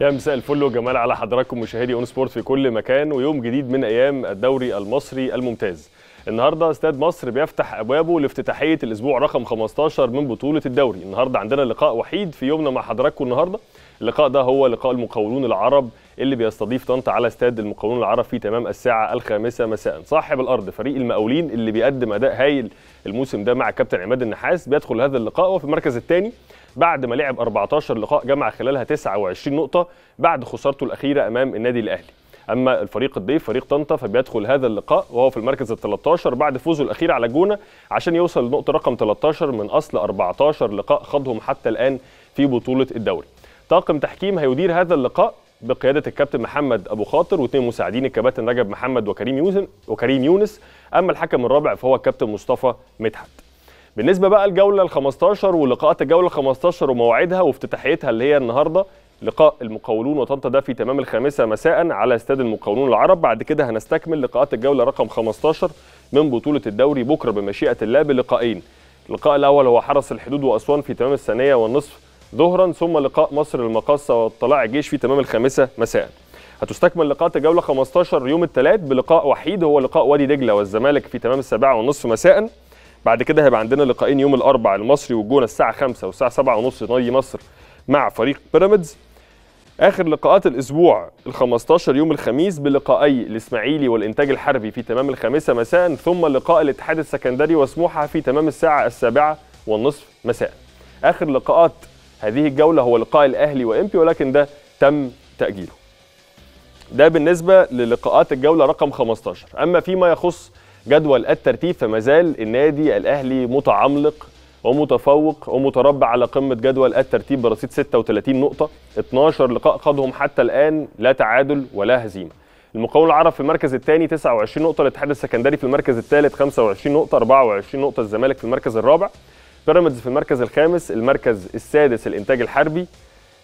يا مساء الفل وجمال على حضراتكم مشاهدي ON Sport في كل مكان ويوم جديد من أيام الدوري المصري الممتاز. النهارده استاد مصر بيفتح أبوابه لافتتاحية الأسبوع رقم 15 من بطولة الدوري، النهارده عندنا لقاء وحيد في يومنا مع حضراتكم النهارده. اللقاء ده هو لقاء المقاولون العرب اللي بيستضيف طنطا على استاد المقاولون العرب في تمام الساعة الخامسة مساء. صاحب الأرض فريق المقاولين اللي بيقدم أداء هايل الموسم ده مع كابتن عماد النحاس بيدخل هذا اللقاء وفي المركز الثاني بعد ما لعب 14 لقاء جمع خلالها 29 نقطة بعد خسارته الأخيرة أمام النادي الأهلي أما الفريق الضيف فريق طنطا فبيدخل هذا اللقاء وهو في المركز ال 13 بعد فوزه الأخير على جونة عشان يوصل لنقطة رقم 13 من أصل 14 لقاء خاضهم حتى الآن في بطولة الدوري طاقم تحكيم هيدير هذا اللقاء بقيادة الكابتن محمد أبو خاطر واثنين مساعدين الكباتن رجب محمد وكريم يونس وكريم يونس. أما الحكم الرابع فهو الكابتن مصطفى مدحت. بالنسبة بقى الجوله ال 15 ولقاءات الجولة ال 15 ومواعيدها وافتتاحيتها اللي هي النهارده لقاء المقاولون وطنطا ده في تمام الخامسة مساء على استاد المقاولون العرب. بعد كده هنستكمل لقاءات الجولة رقم 15 من بطولة الدوري بكرة بمشيئة الله بلقاءين اللقاء الأول هو حرس الحدود وأسوان في تمام الثانية والنصف ظهرا ثم لقاء مصر المقاصة وطلائع الجيش في تمام الخامسة مساء. هتستكمل لقاءات الجولة 15 يوم الثلاث بلقاء وحيد هو لقاء وادي دجلة والزمالك في تمام السابعة والنصف مساء. بعد كده هيبقى عندنا لقاءين يوم الأربع المصري والجونه الساعة 5 والساعة 7 ونص نادي مصر مع فريق بيراميدز. آخر لقاءات الأسبوع ال 15 يوم الخميس بلقائي الإسماعيلي والإنتاج الحربي في تمام الخامسة مساء ثم لقاء الاتحاد السكندري وسموحة في تمام الساعة السابعة والنصف مساء. آخر لقاءات هذه الجولة هو لقاء الأهلي وإمبي ولكن ده تم تأجيله. ده بالنسبة للقاءات الجولة رقم 15 أما فيما يخص جدول الترتيب فما زال النادي الأهلي متعملق ومتفوق ومتربع على قمة جدول الترتيب برصيد 36 نقطة. 12 لقاء خاضهم حتى الآن لا تعادل ولا هزيمة. المقاولون العرب في المركز الثاني 29 نقطة الاتحاد السكندري في المركز الثالث 25 نقطة 24 نقطة الزمالك في المركز الرابع. بيراميدز في المركز الخامس المركز السادس الإنتاج الحربي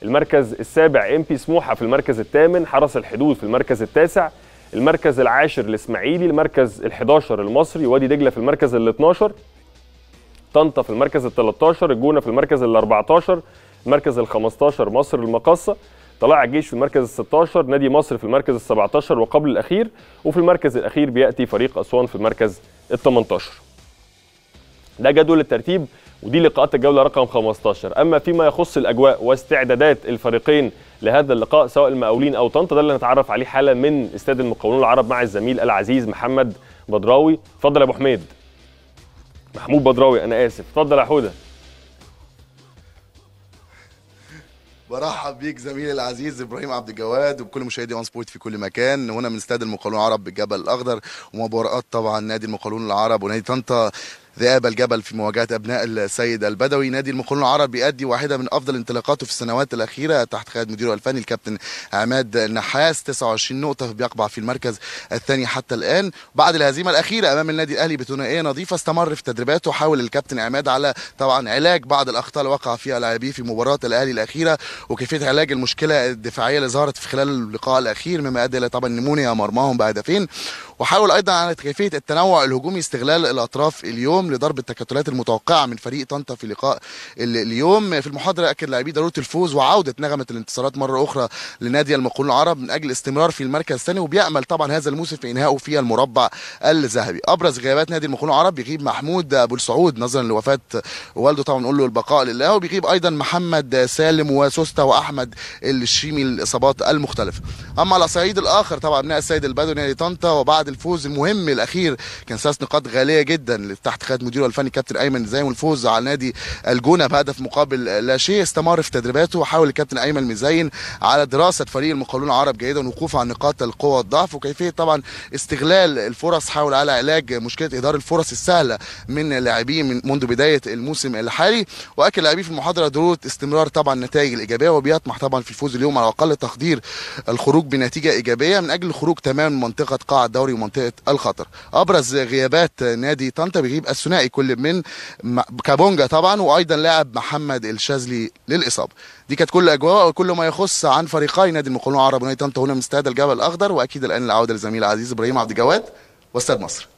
المركز السابع إم بي سموحة في المركز الثامن حرس الحدود في المركز التاسع المركز العاشر الإسماعيلي المركز ال11 المصري وادي دجلة في المركز ال12 طنطا في المركز ال13 الجونة في المركز ال14 المركز ال15 مصر المقاصة طلائع الجيش في المركز ال16 نادي مصر في المركز ال17 وقبل الأخير وفي المركز الأخير بيأتي فريق أسوان في المركز ال18 ده جدول الترتيب ودي لقاءات الجولة رقم 15 أما فيما يخص الأجواء واستعدادات الفريقين لهذا اللقاء سواء المقاولين أو طنطا ده اللي هنتعرف عليه حالا من استاد المقاولون العرب مع الزميل العزيز محمد بدراوي. اتفضل يا أبو حميد. محمود بدراوي أنا آسف. اتفضل يا حودة. برحب بيك زميلي العزيز إبراهيم عبد الجواد وبكل مشاهدي أون سبورت في كل مكان. هنا من استاد المقاولون العرب بالجبل الأخضر ومباريات طبعا نادي المقاولون العرب ونادي طنطا ذئاب الجبل في مواجهة أبناء السيد البدوي. نادي المقاولون العرب بيأدي واحدة من أفضل انطلاقاته في السنوات الأخيرة تحت قياده مديره الفني الكابتن عماد النحاس 29 نقطة بيقبع في المركز الثاني حتى الآن. بعد الهزيمة الأخيرة أمام النادي الأهلي بثنائية نظيفة استمر في تدريباته. حاول الكابتن عماد على طبعا علاج بعض الأخطاء اللي وقع فيها لاعبيه في مباراة الأهلي الأخيرة وكيفية علاج المشكلة الدفاعية اللي ظهرت في خلال اللقاء الأخير. مما أدى إلى طبعا نمونيا مرماهم بهدفين. وحاول أيضا على كيفية التنوع الهجومي استغلال الأطراف اليوم لضرب التكتلات المتوقعة من فريق طنطا في لقاء اليوم. في المحاضرة أكد لاعبي ضروره الفوز وعودة نغمة الانتصارات مرة أخرى لنادي المقاولون العرب من أجل استمرار في المركز الثاني وبيأمل طبعا هذا الموسم في انهائه في المربع الذهبي. أبرز غيابات نادي المقاولون العرب بيغيب محمود أبو السعود نظرا لوفاة والده طبعا نقول له البقاء لله وبيغيب أيضا محمد سالم وسوسته وأحمد الشيمي الإصابات المختلفة. أما على الصعيد الآخر طبعا أبناء السيد البدوي نادي طنطا وبعد الفوز المهم الأخير. كان ثلاث نقاط غالية جدا تحت قياده مديره الفني كابتن أيمن زين والفوز على نادي الجونة بهدف مقابل لا شيء. استمر في تدريباته. وحاول الكابتن أيمن مزين على دراسة فريق المقاولون العرب جيدا وقوفه على نقاط القوة والضعف وكيفية طبعا استغلال الفرص. حاول على علاج مشكلة اهدار الفرص السهلة من لاعبيه من منذ بداية الموسم الحالي. وأكد لاعبيه في المحاضرة ضرورة استمرار طبعا النتائج الإيجابية. وبيطمح طبعا في الفوز اليوم على أقل تقدير الخروج بنتيجة إيجابية. من أجل الخروج تماما من منطقة قاع الدوري ومنطقه الخطر. أبرز غيابات نادي طنطا بيغيب الثنائي كل من كابونجا طبعا وأيضا لاعب محمد الشاذلي للإصابة. دي كانت كل أجواء وكل ما يخص عن فريقي نادي المقاولون العرب ونادي طنطا هنا من استاد الجبل الأخضر. وأكيد الآن العودة للزميل العزيز إبراهيم عبد الجواد واستاد مصر.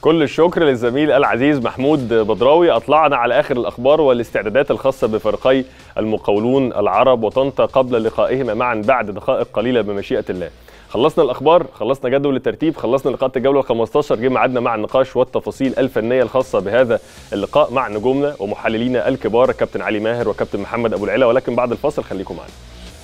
كل الشكر للزميل العزيز محمود بدراوي. أطلعنا على آخر الأخبار والاستعدادات الخاصة بفريقي المقاولون العرب وطنطا قبل لقائهما معا بعد دقائق قليلة بمشيئة الله. خلصنا الأخبار خلصنا جدول الترتيب خلصنا لقاءات الجولة 15 جه ميعادنا مع النقاش والتفاصيل الفنية الخاصة بهذا اللقاء مع نجومنا ومحللينا الكبار الكابتن علي ماهر وكابتن محمد أبو العلا. ولكن بعد الفاصل خليكم معنا.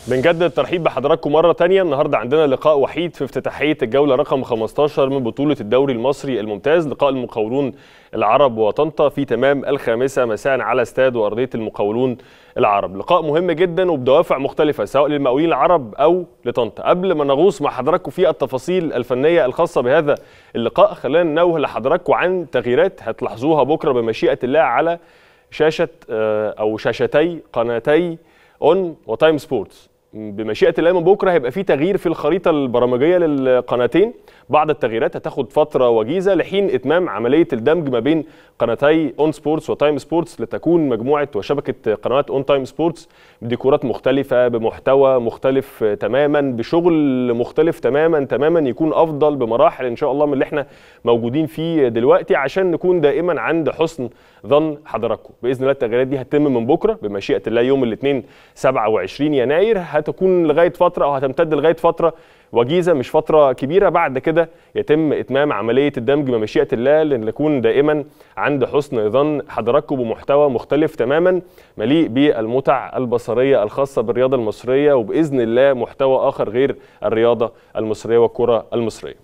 بنجدد الترحيب بحضراتكم مرة تانية. النهاردة عندنا لقاء وحيد في افتتاحية الجولة رقم 15 من بطولة الدوري المصري الممتاز. لقاء المقاولون العرب وطنطا في تمام الخامسة. مساء على استاد وأرضية المقاولون العرب. لقاء مهم جدا وبدوافع مختلفة سواء للمقاولين العرب أو لطنطا. قبل ما نغوص مع حضراتكم في التفاصيل الفنية الخاصة بهذا اللقاء خلينا ننوه لحضراتكم عن تغييرات هتلاحظوها بكرة بمشيئة الله على شاشة أو شاشتي قناتي ON و Time Sports بمشيئة الله من بكرة هيبقى في تغيير في الخريطة البرامجية للقناتين. بعض التغييرات هتاخد فترة وجيزة لحين إتمام عملية الدمج ما بين قناتي ON Sports و Time Sports لتكون مجموعة وشبكة قنوات ON Time Sports بديكورات مختلفة بمحتوى مختلف تماما بشغل مختلف تماما تماما يكون أفضل بمراحل إن شاء الله من اللي إحنا موجودين فيه دلوقتي عشان نكون دائما عند حسن ظن حضراتكم. بإذن الله التغييرات دي هتتم من بكرة بمشيئة الله يوم الاثنين 27 يناير. هتكون لغاية فترة أو هتمتد لغاية فترة وجيزة مش فترة كبيرة. بعد كده يتم إتمام عملية الدمج بمشيئه الله لنكون دائما عند حسن ظن حضراتكم بمحتوى مختلف تماما مليء بالمتع البصرية الخاصة بالرياضة المصرية وبإذن الله محتوى آخر غير الرياضة المصرية والكرة المصرية.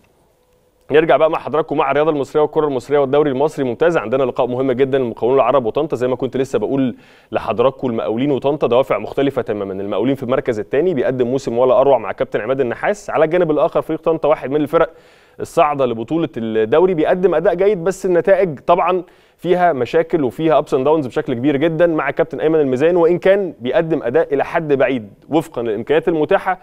نرجع بقى مع حضراتكم مع الرياضة المصرية والكرة المصرية والدوري المصري. ممتاز عندنا لقاء مهم جدا المقاولون العرب وطنطا. زي ما كنت لسه بقول لحضراتكم المقاولين وطنطا دوافع مختلفة تماما. المقاولين في المركز الثاني بيقدم موسم ولا أروع مع كابتن عماد النحاس. على الجانب الآخر فريق طنطا واحد من الفرق الصاعدة لبطولة الدوري. بيقدم أداء جيد بس النتائج طبعا فيها مشاكل وفيها ups and downs بشكل كبير جدا مع كابتن أيمن المزين. وإن كان بيقدم أداء إلى حد بعيد وفقا للإمكانيات المتاحة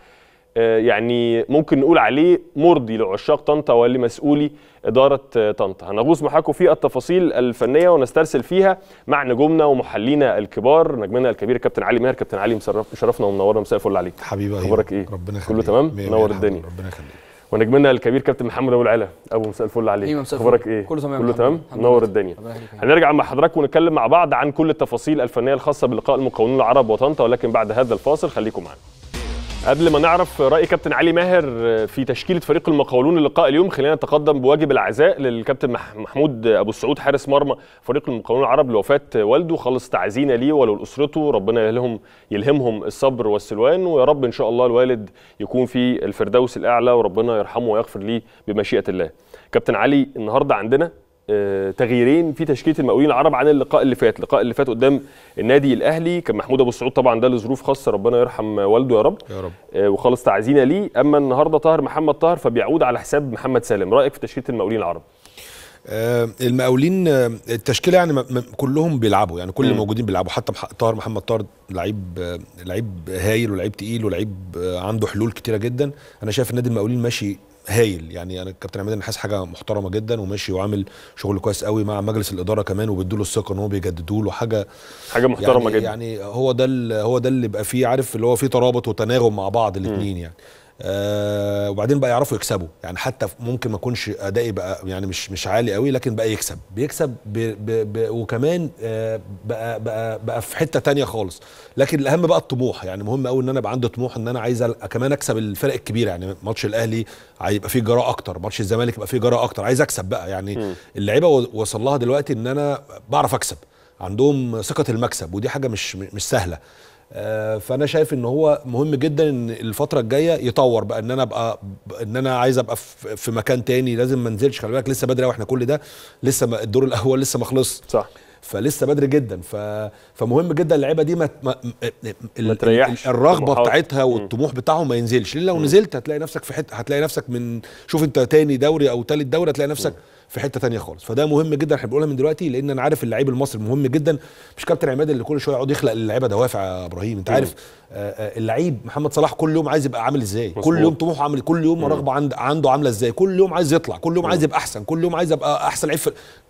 يعني ممكن نقول عليه مرضي لعشاق طنطا ولمسؤولي إدارة طنطا. هنغوص معاكم في التفاصيل الفنية ونسترسل فيها مع نجومنا ومحلينا الكبار نجمنا الكبير كابتن علي ماهر. كابتن علي مشرفنا ومنورنا. مساء الفل عليك. حبيبي أخبارك إيه؟ ربنا يخليك. كله تمام منور الدنيا. ربنا يخليك. ونجمنا الكبير كابتن محمد أبو العلا. أبو مساء الفل عليك. أيوه مساء أخبارك إيه؟ كله تمام. كله تمام؟ منور. الدنيا. هنرجع مع حضراتكم ونتكلم مع بعض عن كل التفاصيل الفنية الخاصة بلقاء المقاولون العرب وطنطا. ولكن بعد هذا الفاصل خليكم معنا. قبل ما نعرف رأي كابتن علي ماهر في تشكيلة فريق المقاولون للقاء اليوم خلينا نتقدم بواجب العزاء للكابتن مح- محمود أبو السعود حارس مرمى فريق المقاولون العرب لوفاة والده خالص تعزينا ليه ولاسرته ربنا يلهم يلهمهم الصبر والسلوان. ويا رب إن شاء الله الوالد يكون في الفردوس الأعلى وربنا يرحمه ويغفر ليه بمشيئة الله. كابتن علي النهارده عندنا تغييرين في تشكيلة المقاولين العرب عن اللقاء اللي فات، اللقاء اللي فات قدام النادي الأهلي كان محمود أبو السعود طبعا ده لظروف خاصة ربنا يرحم والده يا رب. يا رب. آه، وخالص تعزينا ليه. أما النهارده طاهر محمد طاهر فبيعود على حساب محمد سالم. رأيك في تشكيلة المقاولين العرب؟ آه المقاولين آه التشكيلة يعني كلهم بيلعبوا يعني كل اللي مم. موجودين بيلعبوا. حتى طاهر محمد طاهر لعيب آه لعيب هايل ولعيب تقيل ولعيب آه عنده حلول كتيرة جدا. أنا شايف النادي المقاولين ماشي هايل. يعني أنا الكابتن عماد النحاس حاجة محترمة جدا وماشي وعامل شغل كويس قوي مع مجلس الإدارة كمان وبيدوا له الثقة إن هو بيجددوا له. حاجة حاجة محترمة يعني جدا. يعني هو ده هو ده اللي بقى فيه عارف اللي هو فيه ترابط وتناغم مع بعض الاثنين يعني. آه وبعدين بقى يعرفوا يكسبوا. يعني حتى ممكن ما يكونش أدائي بقى يعني مش مش عالي قوي لكن بقى يكسب. بيكسب ب ب ب وكمان آه بقى بقى بقى في حتة تانية خالص. لكن الأهم بقى الطموح. يعني مهم قوي إن أنا يبقى عندي طموح إن أنا عايز كمان أكسب الفرق الكبيرة. يعني ماتش الأهلي هيبقى فيه جراء أكتر. ماتش الزمالك يبقى فيه جراء أكتر. عايز أكسب بقى. يعني اللعيبة وصل لها دلوقتي إن أنا بعرف أكسب. عندهم ثقة المكسب. ودي حاجة مش مش سهلة. فأنا شايف إن هو مهم جدا إن الفترة الجاية يطور بقى إن أنا أبقى إن أنا عايز أبقى في مكان تاني لازم ما انزلش. خلي بالك لسه بدري قوي إحنا كل ده لسه الدور الأول لسه ما خلصش صح. فلسه بدري جدا. ف... فمهم جدا اللعيبة دي ما, ما... ال- ما تريحش. الرغبة طموحات. بتاعتها والطموح بتاعهم ما ينزلش. لأن لو نزلت هتلاقي نفسك في حتة هتلاقي نفسك من شوف أنت تاني دوري أو تالت دوري هتلاقي نفسك في حتة تانية خالص. فده مهم جدا إحنا بنقولها من دلوقتي لأن أنا عارف اللعيب المصري مهم جدا. مش كابتن عماد اللي كل شوية يقعد يخلق للعيبة دوافع يا إبراهيم. أنت عارف آه، آه، اللعيب محمد صلاح كل يوم عايز يبقى عامل إزاي. كل يوم طموحه عامل كل يوم رغبه عند عنده عاملة إزاي؟ كل يوم عايز يطلع كل يوم عايز يبقى أحسن كل يوم عايز يبقى أحسن لعيب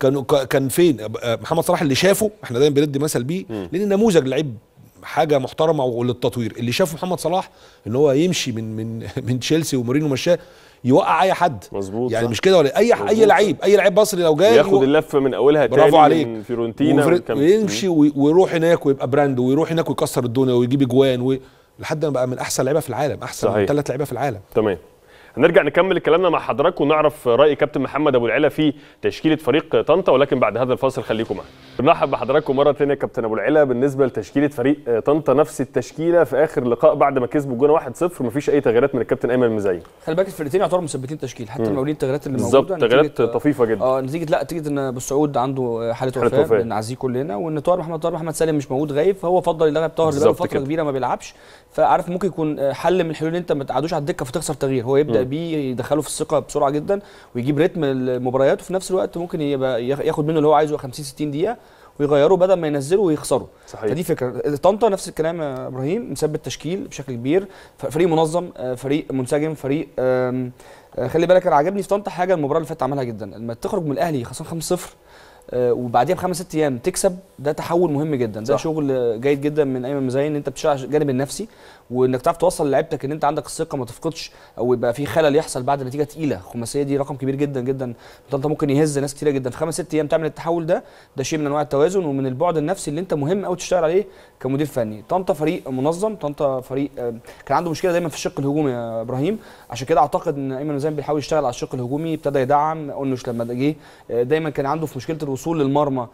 كان كان فين؟ آه، محمد صلاح اللي شافه إحنا دايما بندي مثل بيه لأن نموذج لعيب حاجة محترمة وللتطوير اللي شافه محمد صلاح إن هو يمشي من من من تشيلسي ومورينيو مشاه يوقع أي حد مظبوط يعني صح. مش كده ولا اي مظبوط. أي لعيب أي لعيب مصري لو جاي ياخد يو- اللفة من أولها برافو عليك. من فيورنتينا وفر- ويمشي وي- ويروح هناك ويبقى brand ويروح هناك ويكسر الدنيا ويجيب إجوان و... لحد ما بقى من أحسن لعيبة في العالم أحسن صحيح. من ثلاث لعيبة في العالم تمام هنرجع نكمل كلامنا مع حضراتكم ونعرف رأي كابتن محمد أبو العلا في تشكيلة فريق طنطا ولكن بعد هذا الفاصل خليكم معنا. بنرحب بحضراتكم مرة ثانية كابتن أبو العلا بالنسبة لتشكيلة فريق طنطا. نفس التشكيلة في آخر لقاء بعد ما كسبوا الجونة 1-0 مفيش أي تغييرات من الكابتن أيمن مزين خلي بالك الفرقتين يعتبروا مثبتين تشكيل. حتى المقاولين التغييرات اللي بالظبط موجودة تغييرات نتيجة- طفيفة جدا. آه نتيجة لا نتيجه إن أبو سعود عنده حالة حالة وفاة. بنعزيه كلنا. وإن طاهر محمد طاهر محمد سالم مش موجود غايب فهو فضل يلعب طاهر بقاله بالظبط فترة. كبيرة ما بيلعبش. فعارف ممكن يكون حل من الحلول إن أنت ما تقعدوش على الدكة فتخسر تغيير. هو يبدأ بيه يدخله في الثقة بسرعة جدا ويجيب رتم المباريات وفي نفس الوقت ممكن يبقى ياخ- ياخد منه اللي هو عايزه 50 60 دقيقة ويغيره بدل ما ينزله ويخسره. صحيح. فدي فكرة. طنطا نفس الكلام يا إبراهيم مثبت تشكيل بشكل كبير. فريق منظم آه، فريق منسجم فريق آه، خلي بالك أنا عجبني في طنطا حاجة المباراة اللي فاتت عملها جدا. لما تخرج من الأهلي خسران 5-0 آه، وبعديها بخمس ست أيام تكسب ده تحول مهم جدا ده صح. شغل جيد جدا من ايمن مزين إن أنت بتشتغل على الجانب النفسي وإنك تعرف توصل لعيبتك إن أنت عندك الثقة ما تفقدش أو يبقى في خلل يحصل بعد نتيجة تقيلة. خماسية دي رقم كبير جدا جدا. أنت ممكن يهز ناس كتيرة جدا. في خمس ست أيام تعمل التحول ده ده شيء من أنواع التوازن ومن البعد النفسي اللي أنت مهم قوي تشتغل عليه كمدير فني. طنطا فريق منظم طنطا فريق آه، كان عنده مشكلة دايما في الشق الهجومي يا إبراهيم. عشان كده أعتقد إن إيمن مزين بيحاول يشتغل على الشق الهجومي ابتدى يدعم. اونش لما جه آه، دايما كان عنده في مشكلة الوصول للمرمى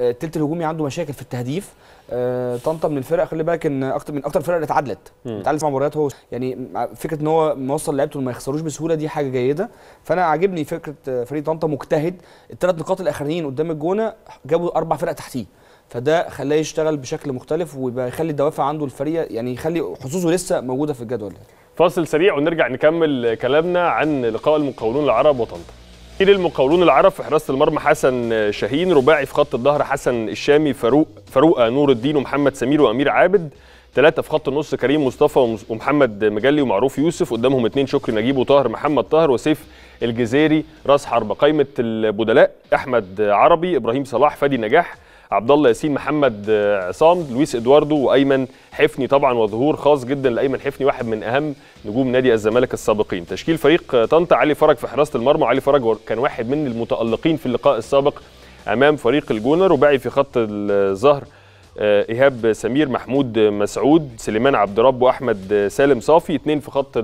آه، التلت الهجومي عنده مشاكل في التهديف. طنطا من الفرق. خلي بالك إن أكتر من أكتر الفرق اللي اتعادلت. اتعادلت مع مباريات هو يعني فكرة إن هو موصل لعيبته ما يخسروش بسهولة دي حاجة جيدة. فأنا عاجبني فكرة آه، فريق طنطا مجتهد. الثلاث نقاط الأخرانيين قدام الجونة جابوا أربع فرق تحتيه. فده خلاه يشتغل بشكل مختلف ويبقى يخلي الدوافع عنده الفريق يعني يخلي حظوظه لسه موجودة في الجدول فاصل سريع ونرجع نكمل كلامنا عن لقاء المقاولون العرب وطنطا. تشكيل المقاولون العرب في حراسة المرمى حسن شاهين رباعي في خط الظهر حسن الشامي فاروق فاروق نور الدين ومحمد سمير وأمير عابد. ثلاثة في خط النص كريم مصطفى ومحمد مجلي ومعروف يوسف. قدامهم اثنين شكري نجيب وطاهر محمد طاهر وسيف الجزيري راس حربة قائمة البدلاء أحمد عربي إبراهيم صلاح فادي نجاح. عبد الله ياسين محمد عصام لويس إدواردو وأيمن حفني طبعا وظهور خاص جدا لأيمن حفني واحد من أهم نجوم نادي الزمالك السابقين. تشكيل فريق طنطا علي فرج في حراسة المرمى. علي فرج كان واحد من المتألقين في اللقاء السابق أمام فريق الجونه رباعي في خط الظهر آه، إيهاب سمير محمود مسعود سليمان عبد رب وأحمد سالم صافي. اثنين في خط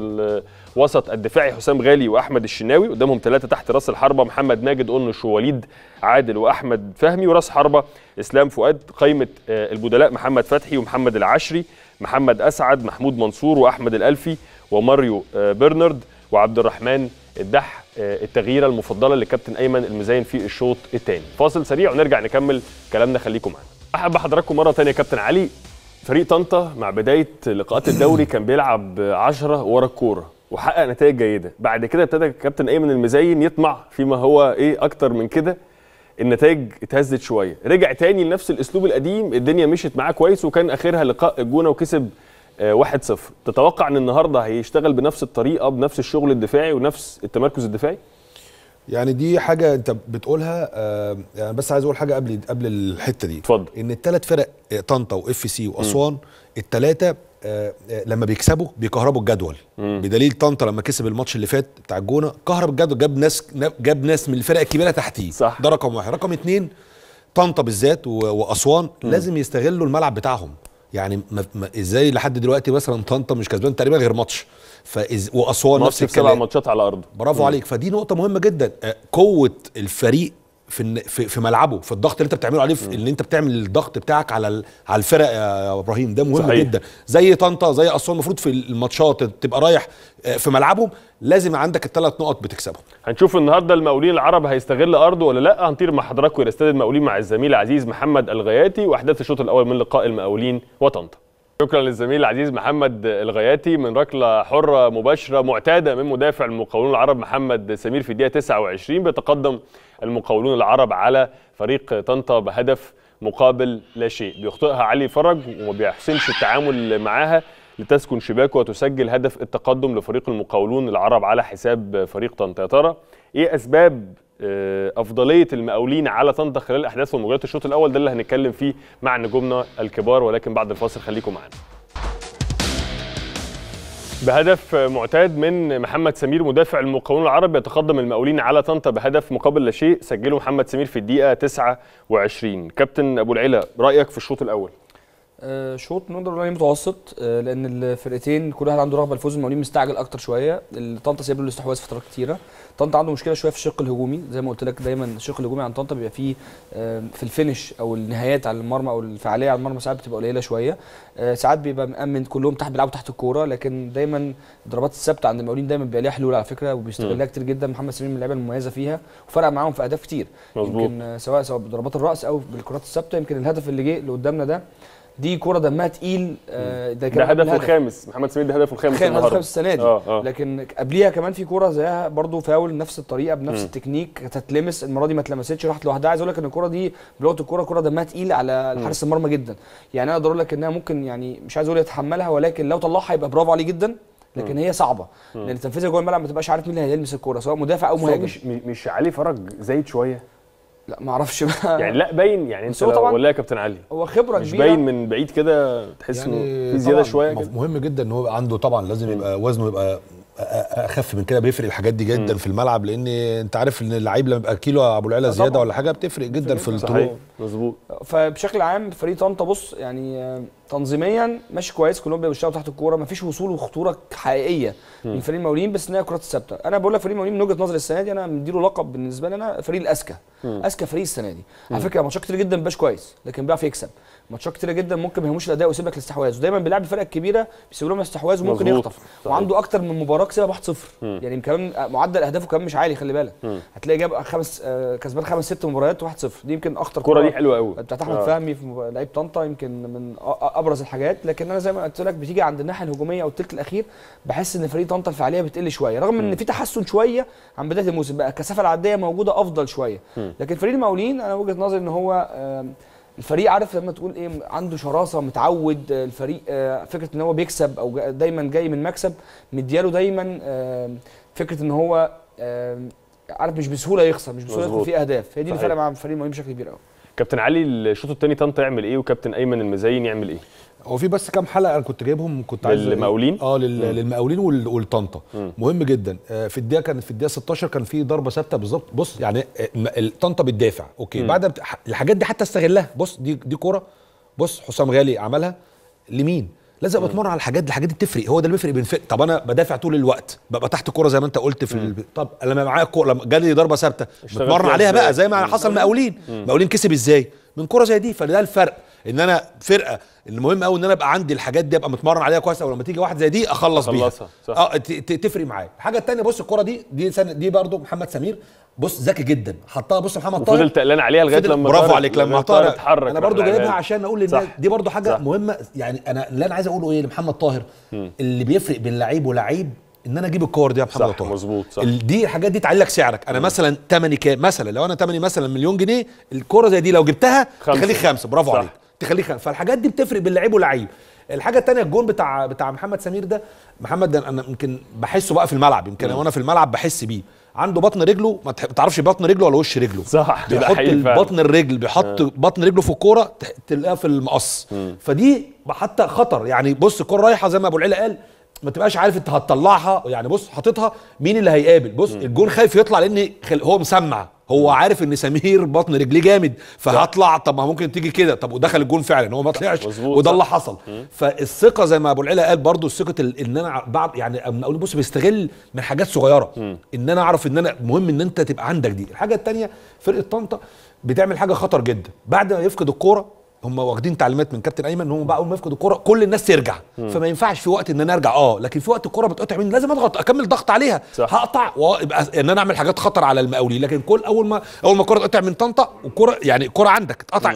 الوسط الدفاعي حسام غالي وأحمد الشناوي. قدامهم ثلاثة تحت راس الحربة محمد ماجد قنش ووليد عادل وأحمد فهمي. وراس حربة إسلام فؤاد قائمة آه، البدلاء محمد فتحي ومحمد العشري محمد أسعد محمود منصور وأحمد الألفي وماريو آه، برنارد وعبد الرحمن الدح آه، التغييرة المفضلة لكابتن أيمن المزين في الشوط الثاني. فاصل سريع ونرجع نكمل كلامنا. خليكم معانا أحب بحضراتكم مرة ثانية كابتن علي. فريق طنطا مع بداية لقاءات الدوري كان بيلعب 10 ورا الكورة. وحقق نتائج جيدة. بعد كده ابتدى كابتن أيمن المزين يطمع فيما هو إيه أكتر من كده. النتائج اتهزت شوية. رجع تاني لنفس الأسلوب القديم. الدنيا مشيت معاه كويس وكان آخرها لقاء الجونة وكسب آه، 1-0 تتوقع إن النهارده هيشتغل بنفس الطريقة بنفس الشغل الدفاعي ونفس التمركز الدفاعي؟ يعني دي حاجة انت بتقولها آه يعني بس عايز أقول حاجة قبل قبل الحتة دي. اتفضل. إن الثلاث فرق آه، طنطا و FC واسوان الثلاثه آه آه، لما بيكسبوا بيكهربوا الجدول. بدليل طنطا لما كسب الماتش اللي فات بتاع الجونة كهرب الجدول جاب ناس جاب ناس من الفرق الكبيرة تحتيه. صح. ده رقم واحد. رقم اتنين طنطا بالذات وأسوان لازم يستغلوا الملعب بتاعهم. يعني ما ما إزاي لحد دلوقتي مثلا طنطا مش كسبان تقريبا غير ماتش. فإز وأسوان نفس الكلام. ماتشات على أرضه. برافو عليك. فدي نقطة مهمة جدا. آه، قوة الفريق في في, في ملعبه في الضغط اللي انت بتعمله عليه اللي انت بتعمل الضغط بتاعك على على الفرق يا إبراهيم. ده مهم صحيح. صحيح. جدا. زي طنطا زي أسوان المفروض في الماتشات تبقى رايح آه، في ملعبهم لازم عندك الثلاث نقط بتكسبهم. هنشوف النهارده المقاولين العرب هيستغل أرضه ولا لأ. هنطير مع حضراتكم إلى استاد المقاولين مع الزميل العزيز محمد الغياتي وأحداث الشوط الأول من لقاء المقاولين وطنطا. شكرا للزميل العزيز محمد الغياتي من ركلة حرة مباشرة معتادة من مدافع المقاولون العرب محمد سمير في الدقيقة 29 بيتقدم المقاولون العرب على فريق طنطا بهدف مقابل لا شيء. بيخطئها علي فرج وما بيحسنش التعامل معاها لتسكن شباكه وتسجل هدف التقدم لفريق المقاولون العرب على حساب فريق طنطا. يا ترى إيه أسباب آه، أفضلية المقاولين على طنطا خلال الأحداث ومجريات الشوط الأول؟ ده اللي هنتكلم فيه مع نجومنا الكبار ولكن بعد الفاصل خليكم معانا. بهدف معتاد من محمد سمير مدافع المقاولون العرب يتقدم المقاولين على طنطا بهدف مقابل لا شيء سجله محمد سمير في الدقيقة 29 كابتن أبو العلا رأيك في الشوط الأول؟ آه، شوط نقدر نقول متوسط آه، لأن الفرقتين كل واحد عنده رغبة الفوز المقاولين مستعجل أكتر شوية. طنطا سايب له الاستحواذ فترات كتيرة. طنطا عنده مشكلة شوية في الشق الهجومي. زي ما قلت لك دايما الشق الهجومي عند طنطا بيبقى فيه في ال finish أو النهايات على المرمى أو الفعالية على المرمى ساعات بتبقى قليلة شوية. آه، ساعات بيبقى مأمن كلهم تحت بيلعبوا تحت الكورة لكن دايما الضربات الثابتة عند المقاولين دايما بيبقى ليها حلول على فكرة وبيستغلها كتير جدا. محمد سمير من اللعيبة المميزة فيها وفرق معاهم في أهداف كتير. مظبوط. يمكن آه، سواء سواء بضربات الرأس أو بالكرات الثابتة يمكن الهدف اللي جه اللي قدامنا ده دي كوره دمها تقيل آه، ده كان ده هدفه. الخامس. محمد سمير ده هدفه الخامس النهارده. خامس السنة دي. آه آه. لكن قبليها كمان في كوره زيها برضو فاول نفس الطريقة بنفس مم. التكنيك تتلمس. المرة دي ما اتلمستش راحت لوحدها. عايز أقول لك إن الكوره دي بلغه الكوره كوره دمها تقيل على حارس المرمى جدا. يعني أنا أقدر أقول لك إنها ممكن يعني مش عايز أقول يتحملها ولكن لو طلعها يبقى برافو عليه جدا لكن هي صعبة. لأن تنفيذها جوه الملعب ما تبقاش عارف مين اللي هيلمس الكوره سواء مدافع أو مهاجم. مش مش علي فرج زايد شوية؟ لا ما أعرفش بقى. يعني لا باين يعني انت لو طبعاً ولا يا كابتن علي. هو خبرة مش كبيرة. باين من بعيد كده تحس إنه في زيادة شوية كده. مهم جدا إن هو يبقى عنده طبعا لازم يبقى وزنه يبقى أخف من كده بيفرق الحاجات دي جدا مم. في الملعب لأن أنت عارف إن اللعيب لما يبقى كيلو أبو العلا آه زيادة. ولا حاجة بتفرق جدا في. الطلوع صحيح مظبوط. فبشكل عام فريق طنطا بص يعني تنظيميا ماشي كويس كلهم بيشتغلوا تحت الكورة مفيش وصول وخطورة حقيقية من فريق المقاولين بس ان هي كرات الثابته أنا بقول لك فريق المقاولين من وجهة نظري السنة دي أنا مديله لقب بالنسبة لي أنا فريق الأذكى. أذكى فريق السنة دي. على فكرة ماتشات كتير جدا مبقاش كويس لكن بيعرف يكسب. ماتشات كتير جدا ممكن ما يهموش الأداء ويسيب لك الاستحواذ. ودايما بيلعب الفرق الكبيرة بيسيب لهم الاستحواذ وممكن. يخطف. صحيح. وعنده أكتر من مباراة كسبها 1-0 يعني كمان معدل أهدافه كمان مش عالي خلي بالك. هتلاقي جاب خمس آه، كسبان خمس ست مباريات 1-0 دي يمكن أخطر الكوره دي حلوة قوي بتاعت أحمد آه. فهمي في لعيب طنطا يمكن من أبرز الحاجات لكن أنا زي ما قلت لك بتيجي عند الناحية الهجومية أو الثلث الأخير بحس إن فريق طنطا الفعاليه بتقل شوية رغم إن في تحسن شوية عن بداية الموسم بقى الكثافه العدديه موجودة أفضل شوية. لكن فريق المقاولين أنا وجهة نظري إن هو الفريق عارف لما تقول إيه عنده شراسة متعود آه، الفريق آه، فكرة إن هو بيكسب أو دايما جاي من مكسب مدياله دايما فكرة إن هو عارف مش بسهولة يخسر مش بسهولة يدخل مظبوط. فيه أهداف. هي دي اللي صحيح. فرق مع فريق المقاولين بشكل كبير قوي كابتن علي الشوط الثاني طنطا يعمل إيه؟ وكابتن أيمن المزين يعمل إيه؟ هو في بس كام حلقة أنا كنت جايبهم كنت عايز للمقاولين؟ آه لل- للمقاولين وال- والطنطا. مهم جدا. آه، في الدقيقة كانت في الدقيقة 16 كان في ضربة ثابتة بالظبط. بص يعني آه، الطنطا بتدافع. أوكي. مم. بعد الحاجات دي حتى استغلها. بص دي دي كورة. بص حسام غالي عملها. لمين؟ لازم ابقى أتمرن على الحاجات دي الحاجات دي بتفرق هو ده اللي بيفرق بين فرق. طب أنا بدافع طول الوقت ببقى تحت الكوره زي ما أنت قلت في ال... طب لما معايا الكوره لما جالي ضربة ثابتة بتمرن عليها؟ بقى زي ما حصل مقاولين. مقاولين كسب إزاي؟ من كوره زي دي فده الفرق. إن أنا فرقة المهم قوي إن أنا ابقى عندي الحاجات دي أبقى متمرن عليها كويس أو لما تيجي واحد زي دي أخلص بيها. آه تفرق معايا. الحاجة الثانية بص الكوره دي دي دي برضو محمد سمير. بص ذكي جدا حطها بص محمد طاهر. وفضل تقلان عليها لغاية فضل- لما برافو عليك لما طارق اتحرك أنا برضو جايبها. عشان أقول. للناس دي برضو حاجة صح. مهمة يعني أنا اللي أنا عايز أقوله إيه لمحمد طاهر؟ اللي بيفرق بين لعيب ولعيب إن أنا أجيب الكور دي يا محمد صح طاهر. مظبوط صح. دي الحاجات دي تعلي لك سعرك. أنا مثلا تمني كام؟ مثلا لو أنا تمني مثلا مليون جنيه الكورة زي دي لو جبتها خمسة. تخليك خمسة. برافو صح. عليك. تخليك خمسة. فالحاجات دي بتفرق بين لعيب ولعيب. الحاجة الثانية الجون بتاع بتاع محمد سمير ده محمد ده أنا يمكن بحسه بقى في الملعب. يمكن وأنا في الملعب بحس بيه. عنده بطن رجله ما تعرفش بطن رجله ولا وش رجله؟ صح. بيحط. بطن الرجل بيحط بطن رجله في الكورة تلاقيها في المقص. فدي حتى خطر. يعني بص الكورة رايحة زي ما أبو العلا قال ما تبقاش عارف أنت هتطلعها. يعني بص حاططها مين اللي هيقابل؟ بص الجون خايف يطلع لأن هو مسمع. هو عارف إن سمير بطن رجليه جامد فهطلع طب ما ممكن تيجي كده طب ودخل الجون فعلا هو ما طلعش وده. اللي حصل. فالثقة زي ما أبو العلا قال برضو الثقه ال- إن أنا بعض يعني أقول بص بيستغل من حاجات صغيرة. إن أنا أعرف إن أنا مهم إن أنت تبقى عندك دي. الحاجة الثانية فرقة طنطا بتعمل حاجة خطر جدا. بعد ما يفقد الكورة هم واخدين تعليمات من كابتن ايمن ان هم بقى أول ما يفقد الكورة كل الناس ترجع. فما ينفعش في وقت إن أنا أرجع. آه لكن في وقت الكورة بتقطع مني لازم أضغط أكمل ضغط عليها. صح. هقطع ويبقى إن أنا أعمل حاجات خطر على المقاولين. لكن كل أول ما أول ما الكورة تقطع من طنطا والكوره يعني الكورة عندك اتقطع.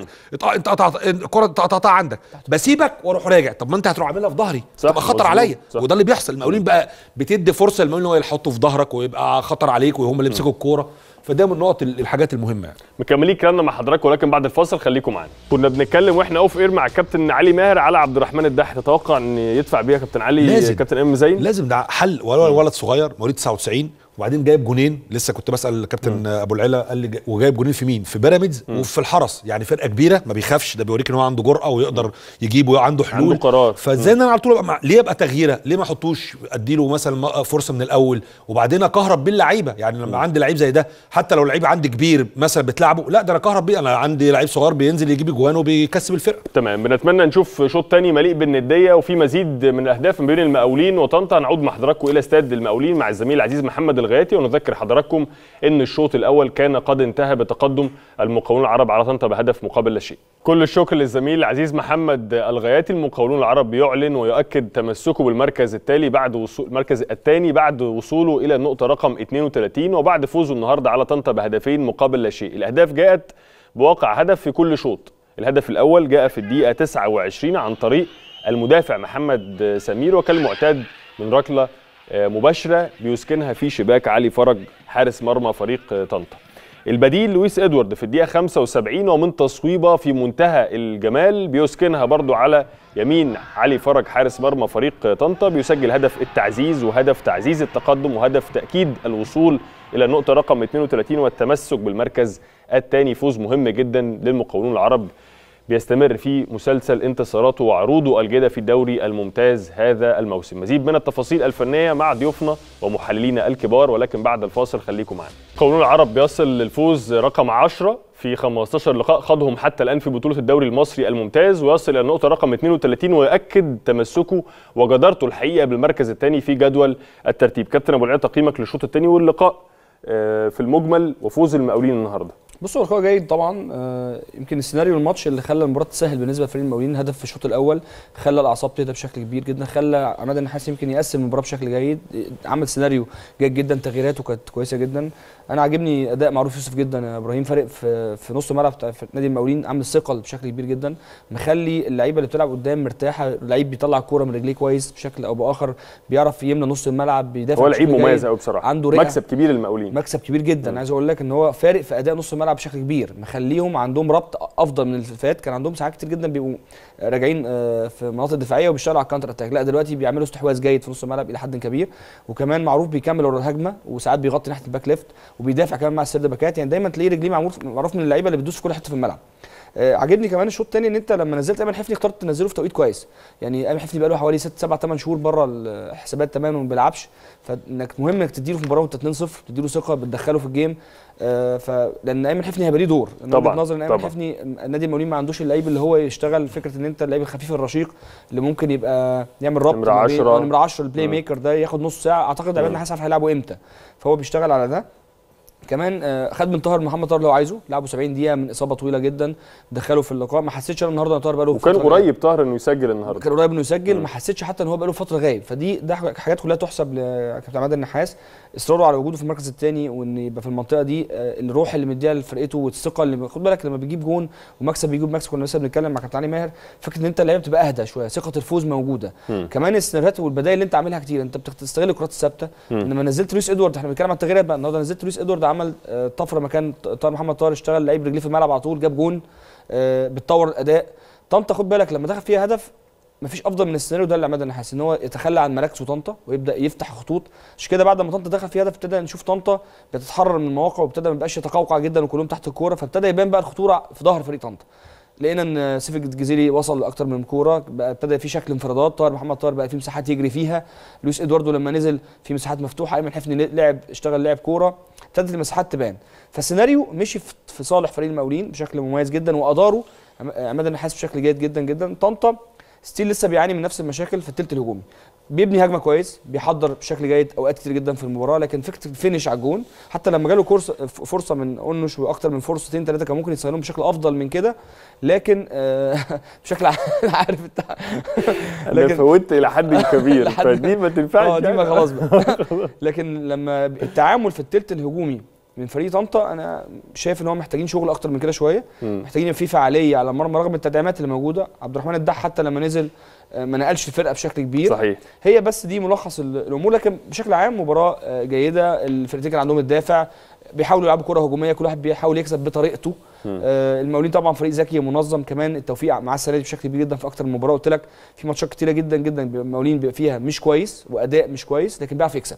أنت قطع الكورة اتقطع عندك. بسيبك وأروح راجع. طب ما أنت هتروح عاملها في ظهري. تبقى خطر عليا. وده اللي بيحصل. المقاولين بقى بتدي فرصة للمقاولين إن هو يحطوا في ظهرك ويبقى خطر عليك وهم اللي يمسكوا الكورة. فده من النقط ال- الحاجات المهمة يعني. مكملين كلامنا مع حضراتكم ولكن بعد الفاصل خليكم معانا كنا بنتكلم وإحنا أوف إير مع الكابتن علي ماهر على عبد الرحمن الدح تتوقع إن يدفع بيها كابتن علي لازم. كابتن إم زين لازم ده حل ولد صغير مواليد 99 وبعدين جايب جونين لسه كنت بسأل الكابتن أبو العلا قال لي جا- وجايب جونين في مين؟ في بيراميدز وفي الحرس يعني فرقة كبيرة ما بيخافش ده بيوريك إن هو عنده جرأة ويقدر يجيب وعنده حلول. عنده قرار. فإزاي إن أنا على طول. ليه أبقى تغييرة؟ ليه ما أحطوش أديله مثلا فرصة من الأول؟ وبعدين أكهرب بيه اللعيبة يعني لما عندي لعيب زي ده حتى لو لعيب عندي كبير مثلا بتلعبه لا ده أنا أكهرب بيه. أنا عندي لعيب صغير بينزل يجيب أجوان وبيكسب الفرقة. تمام بنتمنى نشوف شوط تاني مليء بالندية وفي مزيد من الأهداف ما بين المقاولين. وطنطا نعود مع حضراتكم إلى استاد المقاولين مع الزميل العزيز محمد الغياتي ونذكر حضراتكم إن الشوط الأول كان قد انتهى بتقدم المقاولون العرب على طنطا بهدف مقابل لا شيء. كل الشكر للزميل العزيز محمد الغياتي المقاولون العرب بيعلن ويؤكد تمسكه بالمركز التالي بعد وصول المركز الثاني بعد وصوله إلى النقطة رقم 32 وبعد فوزه النهارده على طنطا بهدفين مقابل لا شيء. الأهداف جاءت بواقع هدف في كل شوط. الهدف الأول جاء في الدقيقة 29 عن طريق المدافع محمد سمير وكالمعتاد من ركلة مباشرة بيسكنها في شباك علي فرج حارس مرمى فريق آه، طنطا. البديل لويس إدوارد في الدقيقة 75 ومن تصويبة في منتهى الجمال بيسكنها برضو على يمين علي فرج حارس مرمى فريق آه، طنطا بيسجل هدف التعزيز وهدف تعزيز التقدم وهدف تأكيد الوصول إلى النقطة رقم 32 والتمسك بالمركز الثاني فوز مهم جدا للمقاولون العرب بيستمر في مسلسل انتصاراته وعروضه الجيدة في الدوري الممتاز هذا الموسم. مزيد من التفاصيل الفنية مع ضيوفنا ومحللينا الكبار ولكن بعد الفاصل خليكم معنا قولون العرب بيصل للفوز رقم 10 في 15 لقاء خاضهم حتى الآن في بطولة الدوري المصري الممتاز ويصل إلى النقطة رقم 32 ويؤكد تمسكه وجدارته الحقيقة بالمركز الثاني في جدول الترتيب. كابتن أبو العلا تقييمك للشوط الثاني واللقاء آه، في المجمل وفوز المقاولين النهارده. بص هو جيد طبعا آه، يمكن السيناريو الماتش اللي خلى المباراة تسهل بالنسبة لفريق المقاولين هدف في الشوط الأول خلى الأعصاب تهدى بشكل كبير جدا خلى عماد النحاس يمكن يقسم المباراة بشكل جيد عمل سيناريو جيد جدا تغييراته كانت كويسة جدا أنا عاجبني أداء معروف يوسف جدا يا إبراهيم فارق في في نص الملعب بتاع نادي المقاولين عامل ثقل بشكل كبير جدا مخلي اللعيبة اللي بتلعب قدام مرتاحة لعيب بيطلع الكورة من رجليه كويس بشكل أو بآخر بيعرف يملى نص الملعب بيدافع هو لعيب مميز. قوي بصراحة عنده. مكسب كبير للمقاولين مكسب كبير جدا عايز أقول لك إن هو فارق في أداء نص الملعب بشكل كبير مخليهم عندهم ربط أفضل من اللي فات كان عندهم ساعات كتير جدا بيبقوا راجعين آه، في المناطق الدفاعية وبيشتغلوا على ال counter attack لا دلوقتي بيعملوا استحواذ جيد في نص الملعب إلى حد كبير. وكمان معروف بيكمل ورا الهجمة وساعات بيغطي ناحية ال back left وبيدافع كمان مع ال centre back ات. يعني دايما تلاقيه رجليه معروف من اللعيبة اللي بتدوس في كل حتة في الملعب. عاجبني كمان الشوط الثاني إن أنت لما نزلت ايمن حفني اخترت تنزله في توقيت كويس. يعني ايمن حفني بقى له حوالي 6 7 8 شهور بره الحسابات تماما وما بيلعبش. فإنك مهم إنك تديله في مباراة وأنت 2 0 تديله ثقة بتدخله في ال game آه، فلان ايمن حفني هيبقى ليه دور. طبعاً، نظري إن ايمن. حفني نادي المقاولين ما عندوش اللعيب اللي هو يشتغل فكرة إن أنت اللعيب الخفيف الرشيق اللي ممكن يبقى يعمل ربط بين- 10. آه، نمرة 10 ال playmaker ده ياخد نص ساعة. أعتقد عماد النحاس عارف هيلعبه إمتى؟ فهو بيشتغل على ده. كمان آه، خد من طاهر محمد طاهر لو عايزه لعبه 70 دقيقة من إصابة طويلة جدا دخله في اللقاء. ما حسيتش أنا النهارده إن طاهر بقاله وكان قريب طاهر إنه يسجل النهارده. كان قريب إنه يسجل. ما حسيتش حتى إن هو بقاله فترة غايب. فدي ده حاجات كلها تحسب لكابتن عماد النحاس. إصراره على وجوده في المركز الثاني وإن يبقى في المنطقة دي آه، الروح اللي مديها لفرقته والثقة اللي خد بالك لما بيجيب جون ومكسب بيجيب مكسب كنا لسه بنتكلم مع كابتن علي ماهر فكرة إن أنت اللعيبة بتبقى أهدى شوية ثقة الفوز موجودة. مم. كمان السيناريوهات والبدائل اللي أنت عاملها كتير أنت بتستغل الكرات الثابتة. لما نزلت لويس إدوارد إحنا بنتكلم عن التغييرات بقى. النهارده نزلت لويس إدوارد عمل آه، طفرة مكان طاهر محمد طاهر اشتغل لعيب رجليه في الملعب على طول جاب جون آه، بتطور الأداء. طنطا خد بالك لما دخل فيها هدف مفيش أفضل من السيناريو ده اللي عماد النحاس إن هو يتخلى عن مراكزه طنطا ويبدأ يفتح خطوط. عشان كده بعد ما طنطا دخل فيها هدف ابتدى نشوف طنطا بتتحرر من المواقع وابتدى ما يبقاش يتقوقع جدا وكلهم تحت الكورة فابتدى يبان بقى الخطورة في ظهر فريق طنطا. لقينا إن سيف الجزيري وصل لأكتر من كورة بقى ابتدى في شكل انفرادات طاهر محمد طاهر بقى في مساحات يجري فيها. لويس إدواردو لما نزل في مساحات مفتوحة أيمن حفني لعب اشتغل لعب كورة. ابتدت المساحات تبان. فالسيناريو مشي في- صالح فريق المقاولين بشكل مميز جدا واداروا عم- عماد النحاس بشكل جيد جدا جدا. طنطا still لسه بيعاني من نفس المشاكل في الثلث الهجومي. بيبني هجمة كويس بيحضر بشكل جيد أوقات كتير جدا في المباراة لكن فكرة ال finish على الجون حتى لما جاله cross فرصة من أونوش وأكتر من فرصتين ثلاثة كان ممكن يستغلهم بشكل أفضل من كده لكن آه بشكل عارف انت أنا فوتت إلى حد كبير فدي ما تنفعش آه دي ما يعني. خلاص بقى لكن لما التعامل في الثلث الهجومي من فريق طنطا أنا شايف إن هم محتاجين شغل أكتر من كده شوية. مم. محتاجين في فعالية على المرمى رغم التدعيمات اللي موجودة. عبد الرحمن الدح حتى لما نزل آه، ما نقلش الفرقة بشكل كبير. صحيح. هي بس دي ملخص ال- الأمور لكن بشكل عام مباراة آه، جيدة. الفرقتين كان عندهم الدافع. بيحاولوا يلعبوا كرة هجومية. كل واحد بيحاول يكسب بطريقته. آه المقاولين طبعا فريق ذكي منظم كمان. التوفيق مع السنة دي بشكل كبير جدا في أكتر من مباراة. قلت لك في ماتشات كتيرة جدا جدا المقاولين بيبقى فيها مش كويس وأداء مش كويس لكن بيعرف يكسب.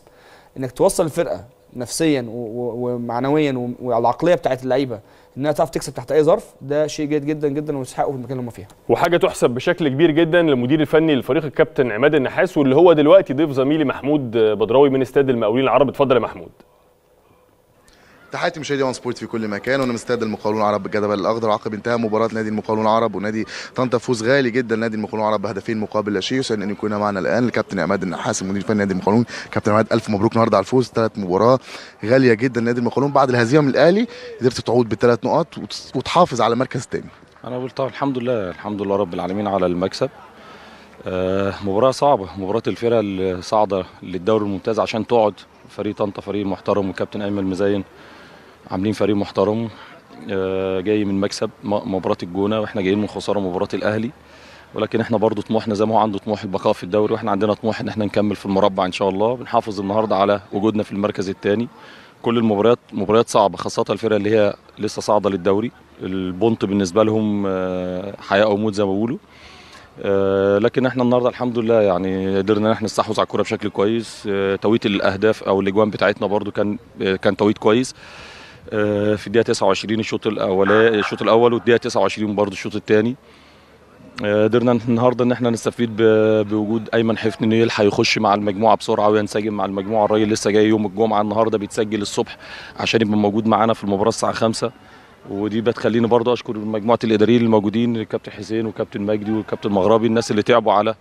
إنك توصل الفرقة نفسيا ومعنويا والعقلية بتاعت اللعيبة إنها تعرف تكسب تحت أي ظرف ده شيء جيد جدا جدا ويستحقوا في المكان اللي هم فيها. وحاجة تحسب بشكل كبير جدا للمدير الفني للفريق الكابتن عماد النحاس واللي هو دلوقتي ضيف زميلي محمود بدراوي من استاد المقاولين العرب. اتفضل يا محمود. تحياتي مشاهدي وان سبورت في كل مكان وأنا مستعد المقاولون العرب بالجدول الأخضر. عقب انتهاء مباراة نادي المقاولون العرب ونادي طنطا فوز غالي جدا نادي المقاولون العرب بهدفين مقابل لا شيء يسعدني أن يكون معنا الآن الكابتن عماد النحاس المدير الفني نادي المقاولون. كابتن عماد ألف مبروك. النهارده على الفوز ثلاث مباراة غالية جدا نادي المقاولون. بعد الهزيمة من الأهلي قدرت تعود بثلاث نقاط وت- وتحافظ على المركز الثاني أنا بقول الحمد لله الحمد لله رب العالمين على المكسب. آه مباراة صعبة. مباراة الفرقة اللي صاعده للدوري الممتاز عشان تقعد. فريق طنطا فريق محترم وكابتن أيمن مزين. عاملين فريق محترم آه جاي من مكسب مباراة الجونة وإحنا جايين من خسارة مباراة الأهلي. ولكن إحنا برضو طموحنا زي ما هو عنده طموح البقاء في الدوري وإحنا عندنا طموح ان إحنا نكمل في المربع إن شاء الله. بنحافظ النهارده على وجودنا في المركز الثاني كل المباريات مباريات صعبة خاصة الفرقة اللي هي لسه صاعدة للدوري. البونت بالنسبة لهم آه، حياة أو موت زي ما بيقولوا. آه، لكن إحنا النهارده الحمد لله يعني قدرنا ان إحنا نستحوذ على الكورة بشكل كويس. توقيت الأهداف أو الأجوان بتاعتنا برضو كان كان توقيت كويس. في الدقيقة 29 الشوط الاولاني الشوط الأول والدقيقة 29 برضو الشوط الثاني. قدرنا النهارده إن إحنا نستفيد بوجود أيمن حفني انه يلحق يخش مع المجموعة بسرعة وينسجم مع المجموعة. الراجل لسه جاي يوم الجمعة النهارده بيتسجل الصبح عشان يبقى موجود معانا في المباراة الساعة 5 ودي بتخليني برضه أشكر مجموعه الإداريين الموجودين الكابتن حسين وكابتن مجدي والكابتن مغربي الناس اللي تعبوا على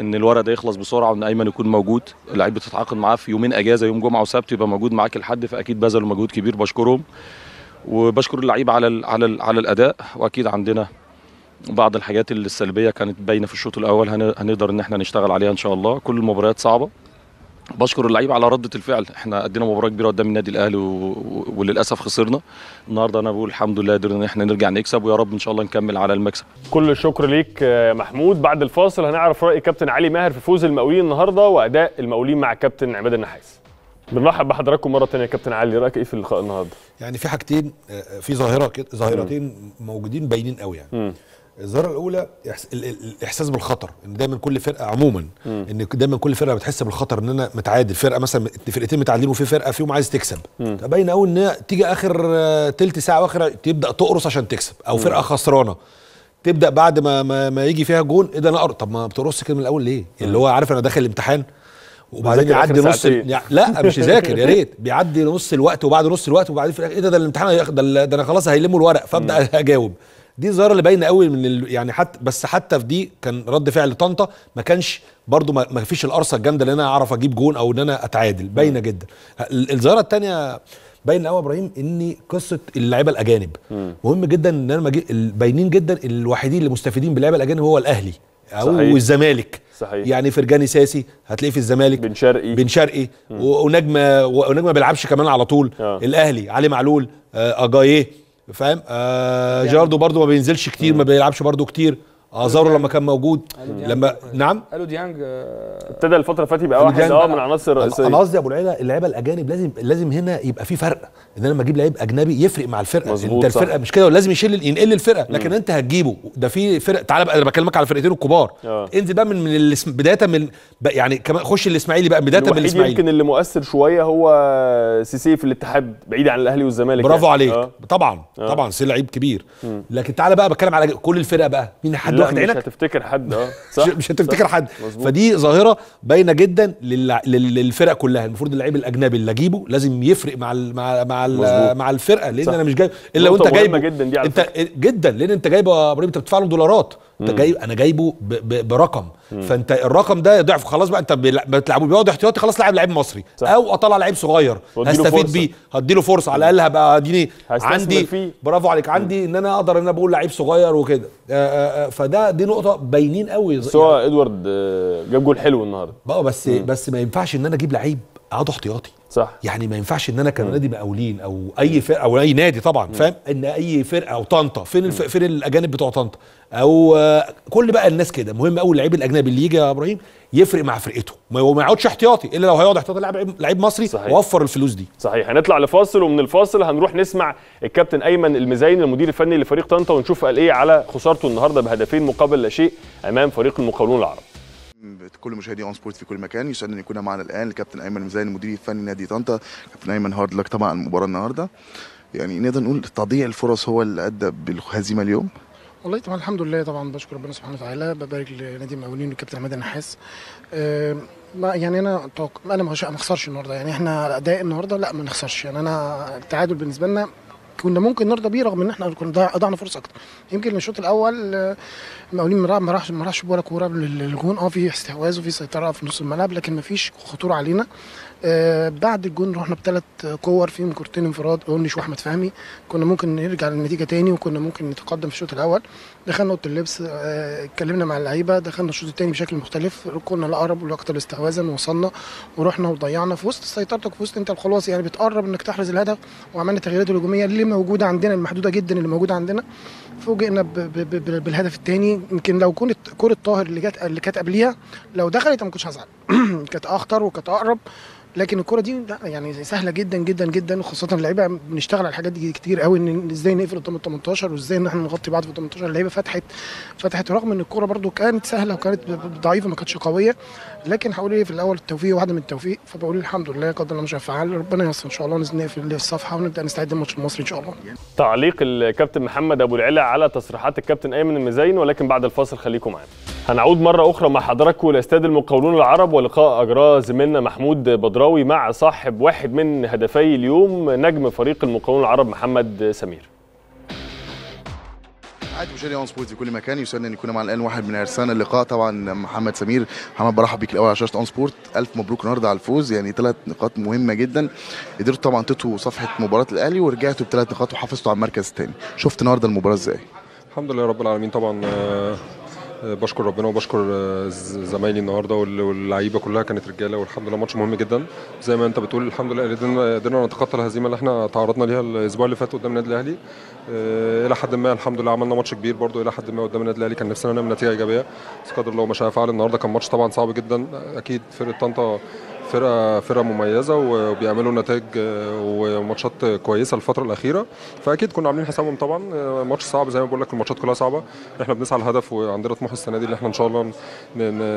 إن الورق ده يخلص بسرعة وإن أيمن يكون موجود. اللعيب بتتعاقد معاه في يومين أجازة يوم جمعة وسبت يبقى موجود معاك لحد فأكيد بذلوا مجهود كبير. بشكرهم وبشكر اللعيبه على ال على ال على الأداء. وأكيد عندنا بعض الحاجات السلبية كانت باينة في الشوط الأول هن- هنقدر إن إحنا نشتغل عليها إن شاء الله. كل المباريات صعبة. بشكر اللعيبة على ردة الفعل. إحنا قدنا مباراة كبيرة قدام النادي الأهلي و... وللأسف خسرنا. النهارده أنا بقول الحمد لله قدرنا إن إحنا نرجع نكسب ويا رب إن شاء الله نكمل على المكسب. كل الشكر ليك يا محمود. بعد الفاصل هنعرف رأي كابتن علي ماهر في فوز المقاولين النهارده وأداء المقاولين مع كابتن عماد النحاس. بنرحب بحضراتكم مرة ثانية يا كابتن علي. رأيك إيه في اللقاء النهارده؟ يعني في حاجتين آه، في ظاهرة كده ظاهرتين موجودين باينين قوي يعني. مم. الظاهره الاولى ال- ال- الإحساس بالخطر إن دايما كل فرقة عموما إن دايما كل فرقة بتحس بالخطر إن أنا متعادل فرقة مثلا فرقتين متعادلين وفي فرقة فيهم عايز تكسب. باين قوي إن تيجي آخر آه، تلت ساعة واخر تبدأ تقرص عشان تكسب أو فرقة خسرانة. تبدأ بعد ما ما, ما يجي فيها جون إيه ده أنا طب ما بتقرص كده من الأول ليه؟ اللي هو عارف أنا داخل الامتحان وبعدين يعدي نص. يع- لا مش يذاكر يا ريت. بيعدي نص الوقت وبعد نص الوقت وبعدين في الآخر إيه ده ده الامتحان ده, ال- ده أنا خلاص هيلموا الورق فأبدأ أجاوب. دي الظاهره اللي باينة قوي من ال... يعني حتى بس حتى في دي كان رد فعل طنطا ما كانش برضو ما, ما فيش القرصة الجامدة اللي أنا أعرف أجيب جون أو إن أنا أتعادل. باينة جدا. ال- الظاهره الثانية باين قوي إبراهيم ان قصة اللعيبة الأجانب. مهم جدا إن أنا مجي... باينين جدا الوحيدين اللي مستفيدين باللعيبة الأجانب هو الأهلي أو صحيح. الزمالك. صحيح. يعني فرجاني ساسي هتلاقيه في الزمالك. بن شرقي. بن شرقي. ونجم ونجم ما بيلعبش كمان على طول. آه. الأهلي علي معلول آه أجاييه. فاهم؟ آه جاردو برضو ما بينزلش كتير ما بيلعبش برضو كتير. آزارو لما كان موجود لما نعم؟ قالوا ديانج آه، ابتدى الفترة اللي فاتت يبقى واحد آه. من العناصر أنا الرئيسيه قصدي يا أبو العيلة اللعيبة الأجانب لازم لازم هنا يبقى في فرق إن أنا لما أجيب لعيب أجنبي يفرق مع الفرقة. مظبوط، أنت صح. الفرقة مش كده لازم يشيل ينقل الفرقة. لكن أنت هتجيبه. ده في فرق تعالى بقى أنا بكلمك على الفرقتين الكبار. آه. انزل بقى من من بداية من بقى يعني كمان خش الإسماعيلي بقى بداية من الإسماعيلي. يمكن اللي مؤثر شوية هو سيسي في الاتحاد بعيد عن الأهلي والزمالك برافو يعني. عليك. آه. طبعا آه. طبعا سي لعيب كبير. لكن تعالى بقى بتكلم على كل الفرق بقى. مين حد واخد مش عينك؟ هتفتكر حد آه صح؟ مش, مش هتفتكر صح. حد. مظبوط. فدي ظاهرة باينة جدا لل... لل- للفرق كلها. المفروض اللعيب الأجنبي اللي أجيبه لازم يفرق مع ال... مع مع ال... مع الفرقة لأن صح. أنا مش جايب إلا وأنت جايبه. جدا دي على أنت جدا لأن أنت جايبه يا إبراهيم أنت بتدفع دولارات. انت جايب أنا جايبه ب... ب... برقم. فانت الرقم ده ضعف. خلاص بقى انت بتلعبه. بيقعد احتياطي. خلاص لاعب لعيب مصري. صح. أو اطلع لعيب صغير. هستفيد. بيه. هديله فرصة. على الاقل هبقى اديني عندي فيه. برافو عليك. عندي ان أنا أقدر ان أنا بقول لعيب صغير وكده. آه، آه، آه، فده دي نقطة باينين قوي. بس هو إدوارد آه، جاب جول حلو النهارده. بقى بس بس ما ينفعش ان أنا أجيب لعيب اقعد احتياطي. صح. يعني ما ينفعش إن أنا كنادي مقاولين أو أي فرقة أو أي نادي طبعا فاهم؟ إن أي فرقة أو طنطا فين الف... فين الأجانب بتوع طنطا؟ أو كل بقى الناس كده. مهم قوي اللعيب الأجنبي اللي يجي يا إبراهيم يفرق مع فرقته. ما هو ما يقعدش احتياطي إلا لو هيقعد احتياطي لعيب لعيب مصري صحيح. وفر الفلوس دي. صحيح. هنطلع لفاصل ومن الفاصل هنروح نسمع الكابتن أيمن المزين المدير الفني لفريق طنطا ونشوف قال إيه على خسارته النهارده بهدفين مقابل لا شيء أمام فريق المقاولون العرب. كل مشاهدي ON Sport في كل مكان يسعدنا أن يكون معنا الآن الكابتن أيمن مزين المدير الفني نادي طنطا. كابتن أيمن hard luck طبعا المباراه النهارده. يعني نقدر نقول تضييع الفرص هو اللي أدى بالهزيمة اليوم؟ والله طبعا الحمد لله طبعا بشكر ربنا سبحانه وتعالى ببارك لنادي المقاولين والكابتن عماد النحاس. ما- يعني أنا توق... أنا ما اخسرش النهارده. يعني إحنا أداء النهارده لا ما نخسرش. يعني أنا التعادل بالنسبة لنا كنا ممكن نرضى بيه رغم إن إحنا كنا ضيع- ضيعنا فرص أكتر. يمكن الشوط الأول آه، المقاولين ما راح- ما راحش ما راحش ولا كورة لل- للجون. آه في استحواذ وفي سيطرة في نص الملعب لكن ما فيش خطورة علينا. آه، بعد الجون رحنا بثلاث كور فيهم كورتين انفراد اونش واحمد فهمي. كنا ممكن نرجع للنتيجة تاني وكنا ممكن نتقدم في الشوط الأول. دخلنا أوضة اللبس آه، اتكلمنا مع اللعيبة دخلنا الشوط الثاني بشكل مختلف. كنا الأقرب والاكثر استحواذا وصلنا ورحنا وضيعنا في وسط سيطرتك في وسط أنت خلاص يعني بتقرب إنك تحرز الهدف وعملنا التغييرات الهجومية اللي موجودة عندنا المحدودة جدا اللي موجودة عندنا. فوجئنا بالهدف الثاني يمكن لو كنت كرة طاهر اللي جت اللي كانت قبليها لو دخلت ما كنتش هزعل. كانت أخطر وكانت أقرب. لكن الكرة دي لا يعني سهلة جدا جدا جدا وخاصه اللعيبة بنشتغل على الحاجات دي كتير قوي إن إزاي نقفل قدام ال 18 وإزاي إن إحنا نغطي بعض في ال 18 اللعيبة فتحت فتحت رغم إن الكرة برده كانت سهلة وكانت ضعيفة ما كانتش قوية لكن هقول إيه في الأول التوفيق من التوفيق فبقول الحمد لله قدر الله ما شاء فعل ربنا ييسر إن شاء الله نقفل الصفحة ونبدأ نستعد للماتش المصري إن شاء الله. تعليق الكابتن محمد أبو العلا على تصريحات الكابتن أيمن المزين ولكن بعد الفاصل خليكم معانا. هنعود مرة أخرى مع حضراتكم لاستاد المقاولون العرب ولقاء أجراه زميلنا محمود بدراوي مع صاحب واحد من هدفي اليوم نجم فريق المقاولون العرب محمد سمير. أعزائي مشاهدي ON Sport في كل مكان. يسعدنا أن يكون معنا الآن واحد من فرسان اللقاء طبعا محمد سمير. محمد برحب بيك الأول على شاشة ON Sport ألف مبروك النهارده على الفوز. يعني ثلاث نقاط مهمة جدا. قدرتوا طبعا تطوا صفحة مباراة الأهلي ورجعتوا بثلاث نقاط وحافظتوا على المركز الثاني. شفت النهارده المباراة إزاي؟ الحمد لله رب العالمين. طبعا آه، بشكر ربنا وبشكر آه، زمايلي النهارده وال- واللعيبة كلها كانت رجالة والحمد لله ماتش مهم جدا. زي ما انت بتقول الحمد لله قدرنا قدرنا نتخطى الهزيمة اللي إحنا تعرضنا ليها الأسبوع اللي فات قدام النادي الأهلي. آه، إلى حد ما الحمد لله عملنا ماتش كبير برضو إلى حد ما قدام النادي الأهلي كان نفسنا نعمل نتيجة إيجابية. بس قدر الله ما شاء فعل النهارده كان ماتش طبعا صعب جدا. أكيد فرقة طنطا فرقة فرقة مميزة وبيعملوا نتائج آه، وماتشات كويسة الفترة الأخيرة. فأكيد كنا عاملين حسابهم طبعا آه، ماتش صعب زي ما بقول لك الماتشات كلها صعبة. إحنا بنسعى للهدف وعندنا طموح السنة دي اللي إحنا إن شاء الله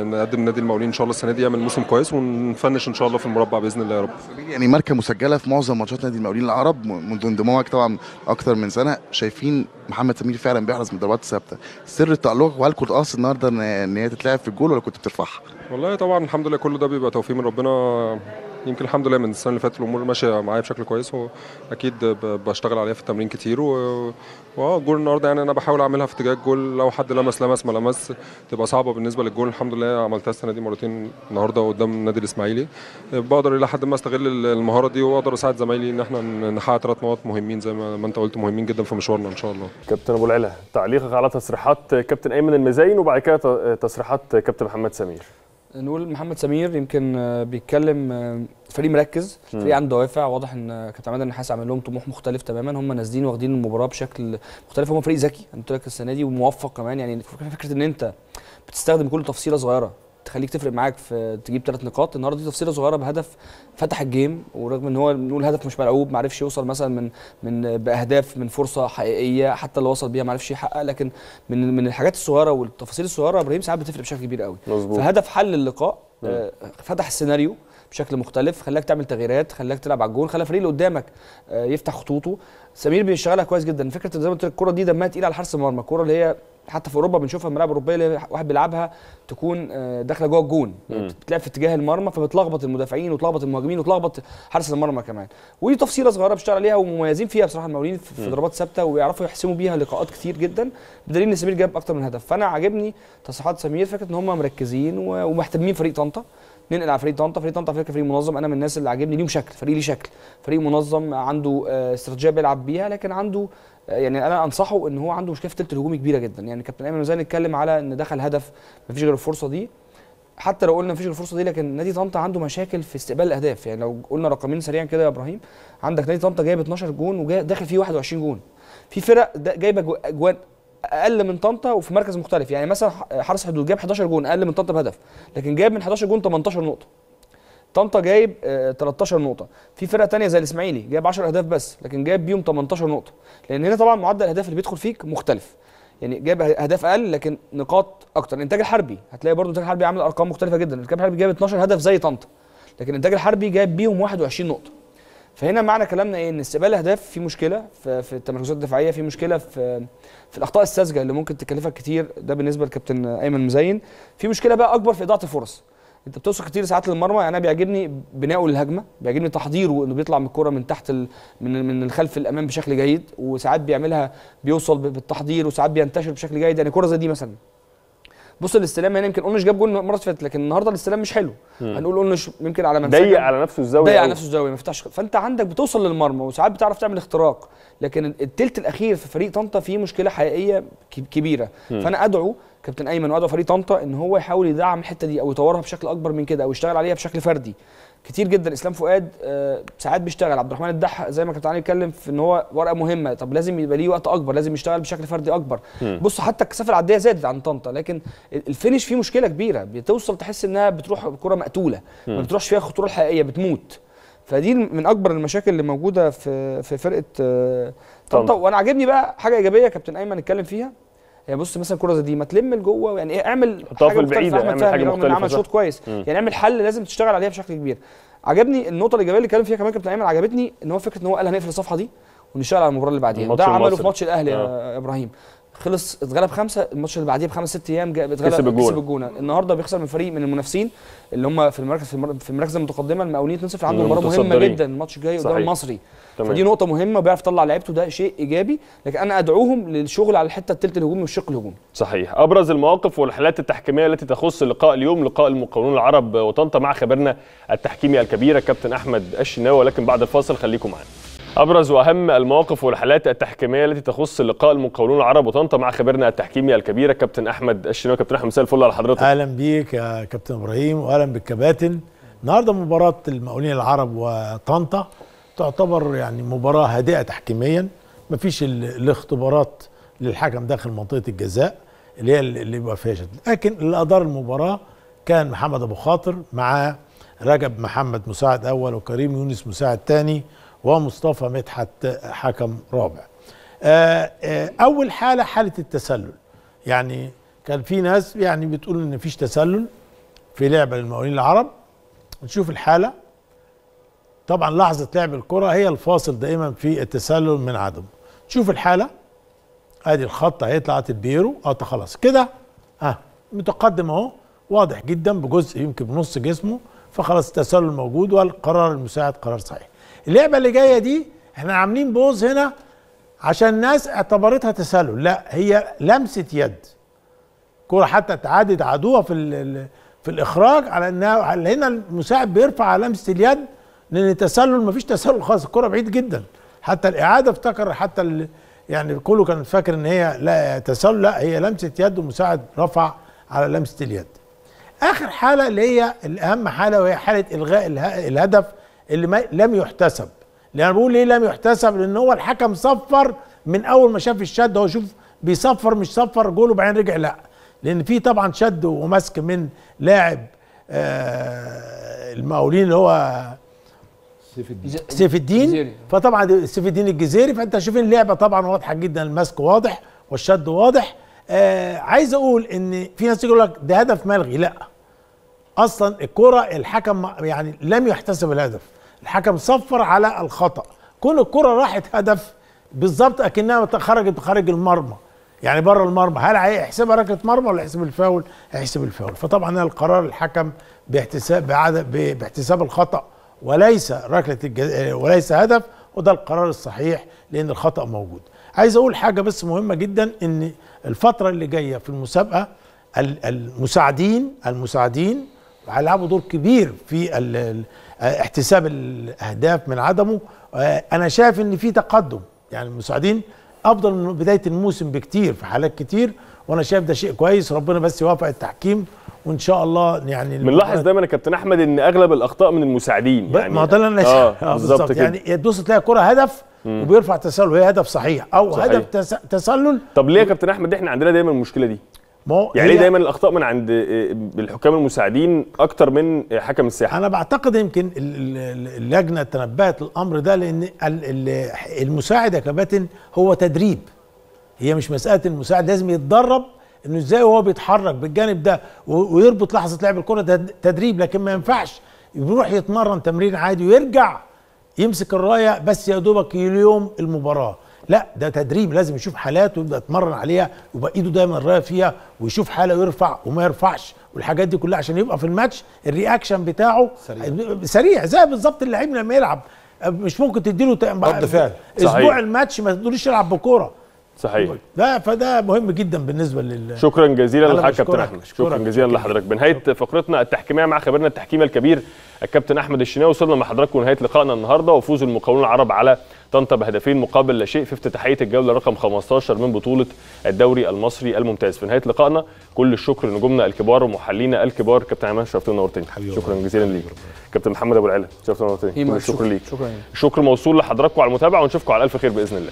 نقدم نادي المقاولين إن شاء الله السنة دي يعمل موسم كويس ونفنش إن شاء الله في المربع بإذن الله يا رب. يعني ماركة مسجلة في معظم ماتشات نادي المقاولين العرب منذ انضمامك طبعا أكتر من سنة. شايفين محمد سمير فعلا بيحرز من ضربات ثابته سر تألقك وهل كنت قاصد النهارده إن هي تتلعب في الجول ولا كنت بترفعها؟ والله طبعا الحمد لله كل ده بيبقى توفيق من ربنا. يمكن الحمد لله من السنة اللي فاتت الأمور ماشية معايا بشكل كويس وأكيد بشتغل عليها في التمرين كتير و الجول النهارده يعني أنا بحاول أعملها في اتجاه الجول. لو حد لمس لمس ما لمس تبقى صعبة بالنسبة للجول. الحمد لله عملتها السنة دي مرتين النهارده قدام النادي الإسماعيلي. بقدر إلى حد ما أستغل ال- المهارة دي وأقدر أساعد زمايلي إن إحنا نحقق ثلاث نقط مهمين زي ما أنت قلت مهمين جدا في مشوارنا إن شاء الله. كابتن أبو العلا تعليقك على تصريحات كابتن أيمن المزين وبعد كده تصريحات كابتن محمد سمير. نقول محمد سمير يمكن آه، بيتكلم آه، فريق مركز فريق عنده دوافع واضح إن كابتن عماد النحاس عامل لهم طموح مختلف تماما. هم نازلين واخدين المباراة بشكل مختلف. هم فريق ذكي أنا قلت لك السنة دي وموفق كمان. يعني فكره فكرة إن أنت بتستخدم كل تفصيلة صغيرة. تخليك تفرق معاك في تجيب ثلاث نقاط. النهارده دي تفصيلة صغيرة بهدف فتح الجيم ورغم إن هو نقول هدف مش ملعوب ما عرفش يوصل مثلا من من بأهداف من فرصة حقيقية حتى اللي وصل بيها ما عرفش يحقق. لكن من من الحاجات الصغيرة والتفاصيل الصغيرة إبراهيم ساعات بتفرق بشكل كبير قوي. مظبوط. فهدف حل اللقاء آه، فتح السيناريو بشكل مختلف خلاك تعمل تغييرات خلاك تلعب على الجون خلى الفريق اللي قدامك آه، يفتح خطوطه. سمير بيشتغلها كويس جدا. فكرة زي ما قلت لك الكرة دي دمها تقيل على حارس المرمى. الكره اللي هي حتى في أوروبا بنشوفها الملاعب الأوروبية اللي واحد بيلعبها تكون آه، داخلة جوه الجون. مم. بتلعب في اتجاه المرمى فبتلخبط المدافعين وتلخبط المهاجمين وتلخبط حارس المرمى كمان. ودي تفصيلة صغيرة بيشتغل عليها ومميزين فيها بصراحة المقاولين في ضربات ثابتة ويعرفوا يحسموا بيها لقاءات كتير جدا. بدليل ان سمير جاب أكتر من هدف. فأنا عاجبني تصريحات سمير فكرة إن هم مركزين و- ومحترمين فريق طنطا. ننقل على فريق طنطا. فريق طنطا على فكرة فريق منظم. أنا من الناس اللي عاجبني ليهم شكل فريق ليه شكل. فريق منظم عنده آه، استراتيجية بيلعب بيها لكن عنده يعني أنا انصحه ان هو عنده مشكله في الثلث الهجومي كبيره جدا. يعني كابتن ايمن زين اتكلم على ان دخل هدف مفيش غير الفرصه دي. حتى لو قلنا مفيش غير الفرصه دي لكن نادي طنطا عنده مشاكل في استقبال الاهداف. يعني لو قلنا رقمين سريعا كده يا إبراهيم عندك نادي طنطا جايب 12 جون وداخل فيه 21 جون. في فرق جايبة جو- أجوان أقل من طنطا وفي مركز مختلف. يعني مثلا حرس حدود جاب 11 جون أقل من طنطا بهدف لكن جايب من 11 جون 18 نقطة. طنطا جايب آه، 13 نقطة. في فرقة تانية زي الإسماعيلي جايب 10 أهداف بس لكن جايب بيهم 18 نقطة. لأن هنا طبعا معدل الأهداف اللي بيدخل فيك مختلف. يعني جاب أهداف أقل لكن نقاط أكتر. الانتاج الحربي هتلاقي برضو الانتاج الحربي عامل أرقام مختلفة جدا. الانتاج الحربي جاب 12 هدف زي طنطا. لكن الانتاج الحربي جاب بيهم 21 نقطة. فهنا معنى كلامنا إيه؟ إن استقبال الأهداف في مشكلة في, في التمركزات الدفاعية في مشكلة في في الأخطاء الساذجة اللي ممكن تكلفك كتير. ده بالنسبة لكابتن أيمن مزين. في مشكلة بقى أكبر في إضاعة الفرص. انت بتوصل كتير ساعات للمرمى يعني أنا بيعجبني بناؤه للهجمة بيعجبني تحضيره انه بيطلع من الكره من تحت ال... من من الخلف للامام بشكل جيد وساعات بيعملها بيوصل بالتحضير وساعات بينتشر بشكل جيد. يعني كره زي دي مثلا. بص الاستلام هنا يمكن اونش جاب جول المره اللي فاتت لكن النهارده الاستلام مش حلو. هنقول اونش يمكن على منسجم. ضيق على نفسه الزاوية ضيق على. نفسه الزاوية ما فتحش فأنت عندك بتوصل للمرمى وساعات بتعرف تعمل اختراق لكن التلت الأخير في فريق طنطا فيه مشكلة حقيقية كبيرة. فأنا أدعو كابتن ايمن وادعو فريق طنطا ان هو يحاول يدعم الحته دي أو يطورها بشكل اكبر من كده أو يشتغل عليها بشكل فردي. كتير جدا إسلام فؤاد آه، ساعات بيشتغل. عبد الرحمن الدح زي ما كابتن علي اتكلم في إن هو ورقة مهمة. طب لازم يبقى ليه وقت أكبر لازم يشتغل بشكل فردي أكبر. بص حتى الكثافة العدديه زادت عن طنطا لكن الفينش فيه مشكلة كبيرة. بتوصل تحس إنها بتروح الكره مقتولة. ما بتروحش فيها الخطوره الحقيقيه بتموت. فدي من أكبر المشاكل اللي موجودة في في فرقة آه، طنطا. طنطا. وأنا عاجبني بقى حاجة إيجابية كابتن أيمن اتكلم فيها. يعني بص مثلا الكره زي دي ما تلم لجوه يعني إيه اعمل حطها في حاجة مختلفة احمد اعمل إنه مختلفة، عمل. شوط كويس يعني اعمل حل لازم تشتغل عليها بشكل كبير عجبني النقطة الايجابيه اللي اتكلم فيها كمان كابتن أيمن عجبتني إن هو فكرة إن هو قال هنقفل الصفحة دي ونشتغل على المباراة اللي بعديها وده عمله. في ماتش الأهلي آه. يا إبراهيم خلص اتغلب خمسة الماتش اللي بعديه بخمس ست أيام اتغلب كسب الجونة. النهارده بيخسر من فريق من المنافسين اللي هم في المركز في المر- في المراكز المتقدمة المقاولين 2-0 عنده مم، مباراة مهمة. جدا الماتش الجاي قدام. المصري تمام. فدي نقطة مهمة وبيعرف يطلع لعيبته ده شيء إيجابي. لكن أنا أدعوهم للشغل على الحتة الثلث الهجومي والشق الهجومي صحيح. أبرز المواقف والحالات التحكيمية التي تخص لقاء اليوم لقاء المقاولون العرب وطنطا مع خبيرنا التحكيمي الكبير الكابتن أحمد الشناوي. ولكن بعد الفاصل خليكم معانا أبرز وأهم المواقف والحالات التحكيمية التي تخص لقاء المقاولون العرب وطنطا مع خبيرنا التحكيمي الكبير الكابتن أحمد الشناوي. كابتن أحمد مساء الفل على حضرتك. أهلا بيك يا كابتن إبراهيم واهلا بالكباتن. النهارده مباراة المقاولين العرب وطنطا تعتبر يعني مباراة هادئة تحكيميا. مفيش ال- الاختبارات للحكم داخل منطقة الجزاء اللي هي اللي بيبقى فيها شد. لكن اللي أدار المباراة كان محمد أبو خاطر مع رجب محمد مساعد أول وكريم يونس مساعد ثاني ومصطفى مدحت حكم رابع. آه، آه، أول حالة حالة التسلل. يعني كان في ناس يعني بتقول إن مفيش تسلل في لعبه للمقاولين العرب. نشوف الحالة. طبعا لحظة لعب الكرة هي الفاصل دائما في التسلل من عدمه. شوف الحالة. ادي الخط هيطلع البيرو. آه خلاص. كده. آه متقدم أهو. واضح جدا بجزء يمكن بنص جسمه. فخلاص التسلل موجود والقرار المساعد قرار صحيح. اللعبة اللي جاية دي إحنا عاملين بوز هنا عشان الناس اعتبرتها تسلل. لا هي لمسة يد. كرة حتى تعادت عدوها في في الإخراج على إنها هنا المساعد بيرفع على لمسة اليد لأن التسلل مفيش تسلل خالص. الكرة بعيد جدا. حتى الإعادة افتكر حتى يعني كله كان فاكر إن هي لا تسلل لا هي لمسة يد ومساعد رفع على لمسة اليد. آخر حالة اللي هي الأهم حالة وهي حالة إلغاء اله- الهدف اللي ما لم يحتسب. لأن بقول ليه لم يحتسب؟ لأن هو الحكم صفر من أول ما شاف الشد هو شوف بيصفر مش صفر جول وبعدين رجع لا. لأن في طبعا شد ومسك من لاعب آه المقاولين اللي هو سيف الدين. جزيري. فطبعا ده سيف الدين الجزيري. فأنت شايفين اللعبة طبعا واضحة جدا المسك واضح والشد واضح. آه عايز أقول إن في ناس يقول لك ده هدف ملغي لا. أصلا الكرة الحكم يعني لم يحتسب الهدف. الحكم صفر على الخطأ. كون الكرة راحت هدف بالظبط أكنها خرجت خارج المرمى. يعني بره المرمى. هل هيحسبها ركلة مرمى ولا يحسب الفاول؟ هيحسب الفاول. فطبعا هنا القرار الحكم باحتساب باحتساب الخطأ. وليس ركلة الجز... وليس هدف وده القرار الصحيح لأن الخطأ موجود. عايز أقول حاجة بس مهمة جدا إن الفترة اللي جاية في المسابقة ال- المساعدين المساعدين هيلعبوا دور كبير في احتساب الأهداف من عدمه. آه، أنا شايف إن في تقدم. يعني المساعدين أفضل من بداية الموسم بكتير في حالات كتير وأنا شايف ده شيء كويس. ربنا بس يوفق التحكيم وإن شاء الله يعني بنلاحظ دايما يا كابتن أحمد إن أغلب الأخطاء من المساعدين. يعني ما ده أنا آه آه بالظبط يعني تبص تلاقي كرة هدف وبيرفع تسلل وهي هدف صحيح. أو صحيح. هدف تس... تسلل. طب ليه يا كابتن أحمد؟ إحنا عندنا دايما المشكلة دي. ما يعني ليه دايما الأخطاء من عند آه، الحكام المساعدين أكتر من حكم الساحه أنا بعتقد يمكن ال- ال- اللجنة تنبأت الأمر ده لأن ال- ال- المساعد يا كباتن هو تدريب. هي مش مسألة المساعد لازم يتدرب إنه إزاي وهو بيتحرك بالجانب ده ويربط لحظة لعب الكرة ده تدريب. لكن ما ينفعش يروح يتمرن تمرين عادي ويرجع يمسك الراية بس يا دوبك اليوم المباراة. لا ده تدريب لازم يشوف حالات ويبدأ يتمرن عليها ويبقى إيده دايما الرايه فيها ويشوف حالة ويرفع وما يرفعش والحاجات دي كلها عشان يبقى في الماتش الرياكشن بتاعه سريع, سريع زي بالظبط اللعيب لما يلعب مش ممكن تديله رد فعل. أسبوع. الماتش ما تقوليش يلعب بكورة صحيح. ده فده مهم جدا بالنسبة لل شكرا جزيلا لحضرتك كابتن. احمد. شكرا جزيلا لحضرتك. بنهاية فقرتنا التحكيمية مع خبيرنا التحكيمي الكبير الكابتن أحمد الشناوي. وصلنا مع حضراتكم لنهاية لقائنا النهارده. وفوز المقاولون العرب على طنطا بهدفين مقابل لا شيء في افتتاحية الجولة رقم 15 من بطولة الدوري المصري الممتاز. في نهاية لقائنا كل الشكر لنجومنا الكبار ومحللينا الكبار. كابتن عماد شرفتنا ونورتني شكرا جزيلا ليك. كابتن محمد أبو العلا شرفتنا الشكر شكرا- ليك. شكرا. الشكر موصول لحضراتكم على المتابعة. ونشوفكم على ألف خير بإذن الله.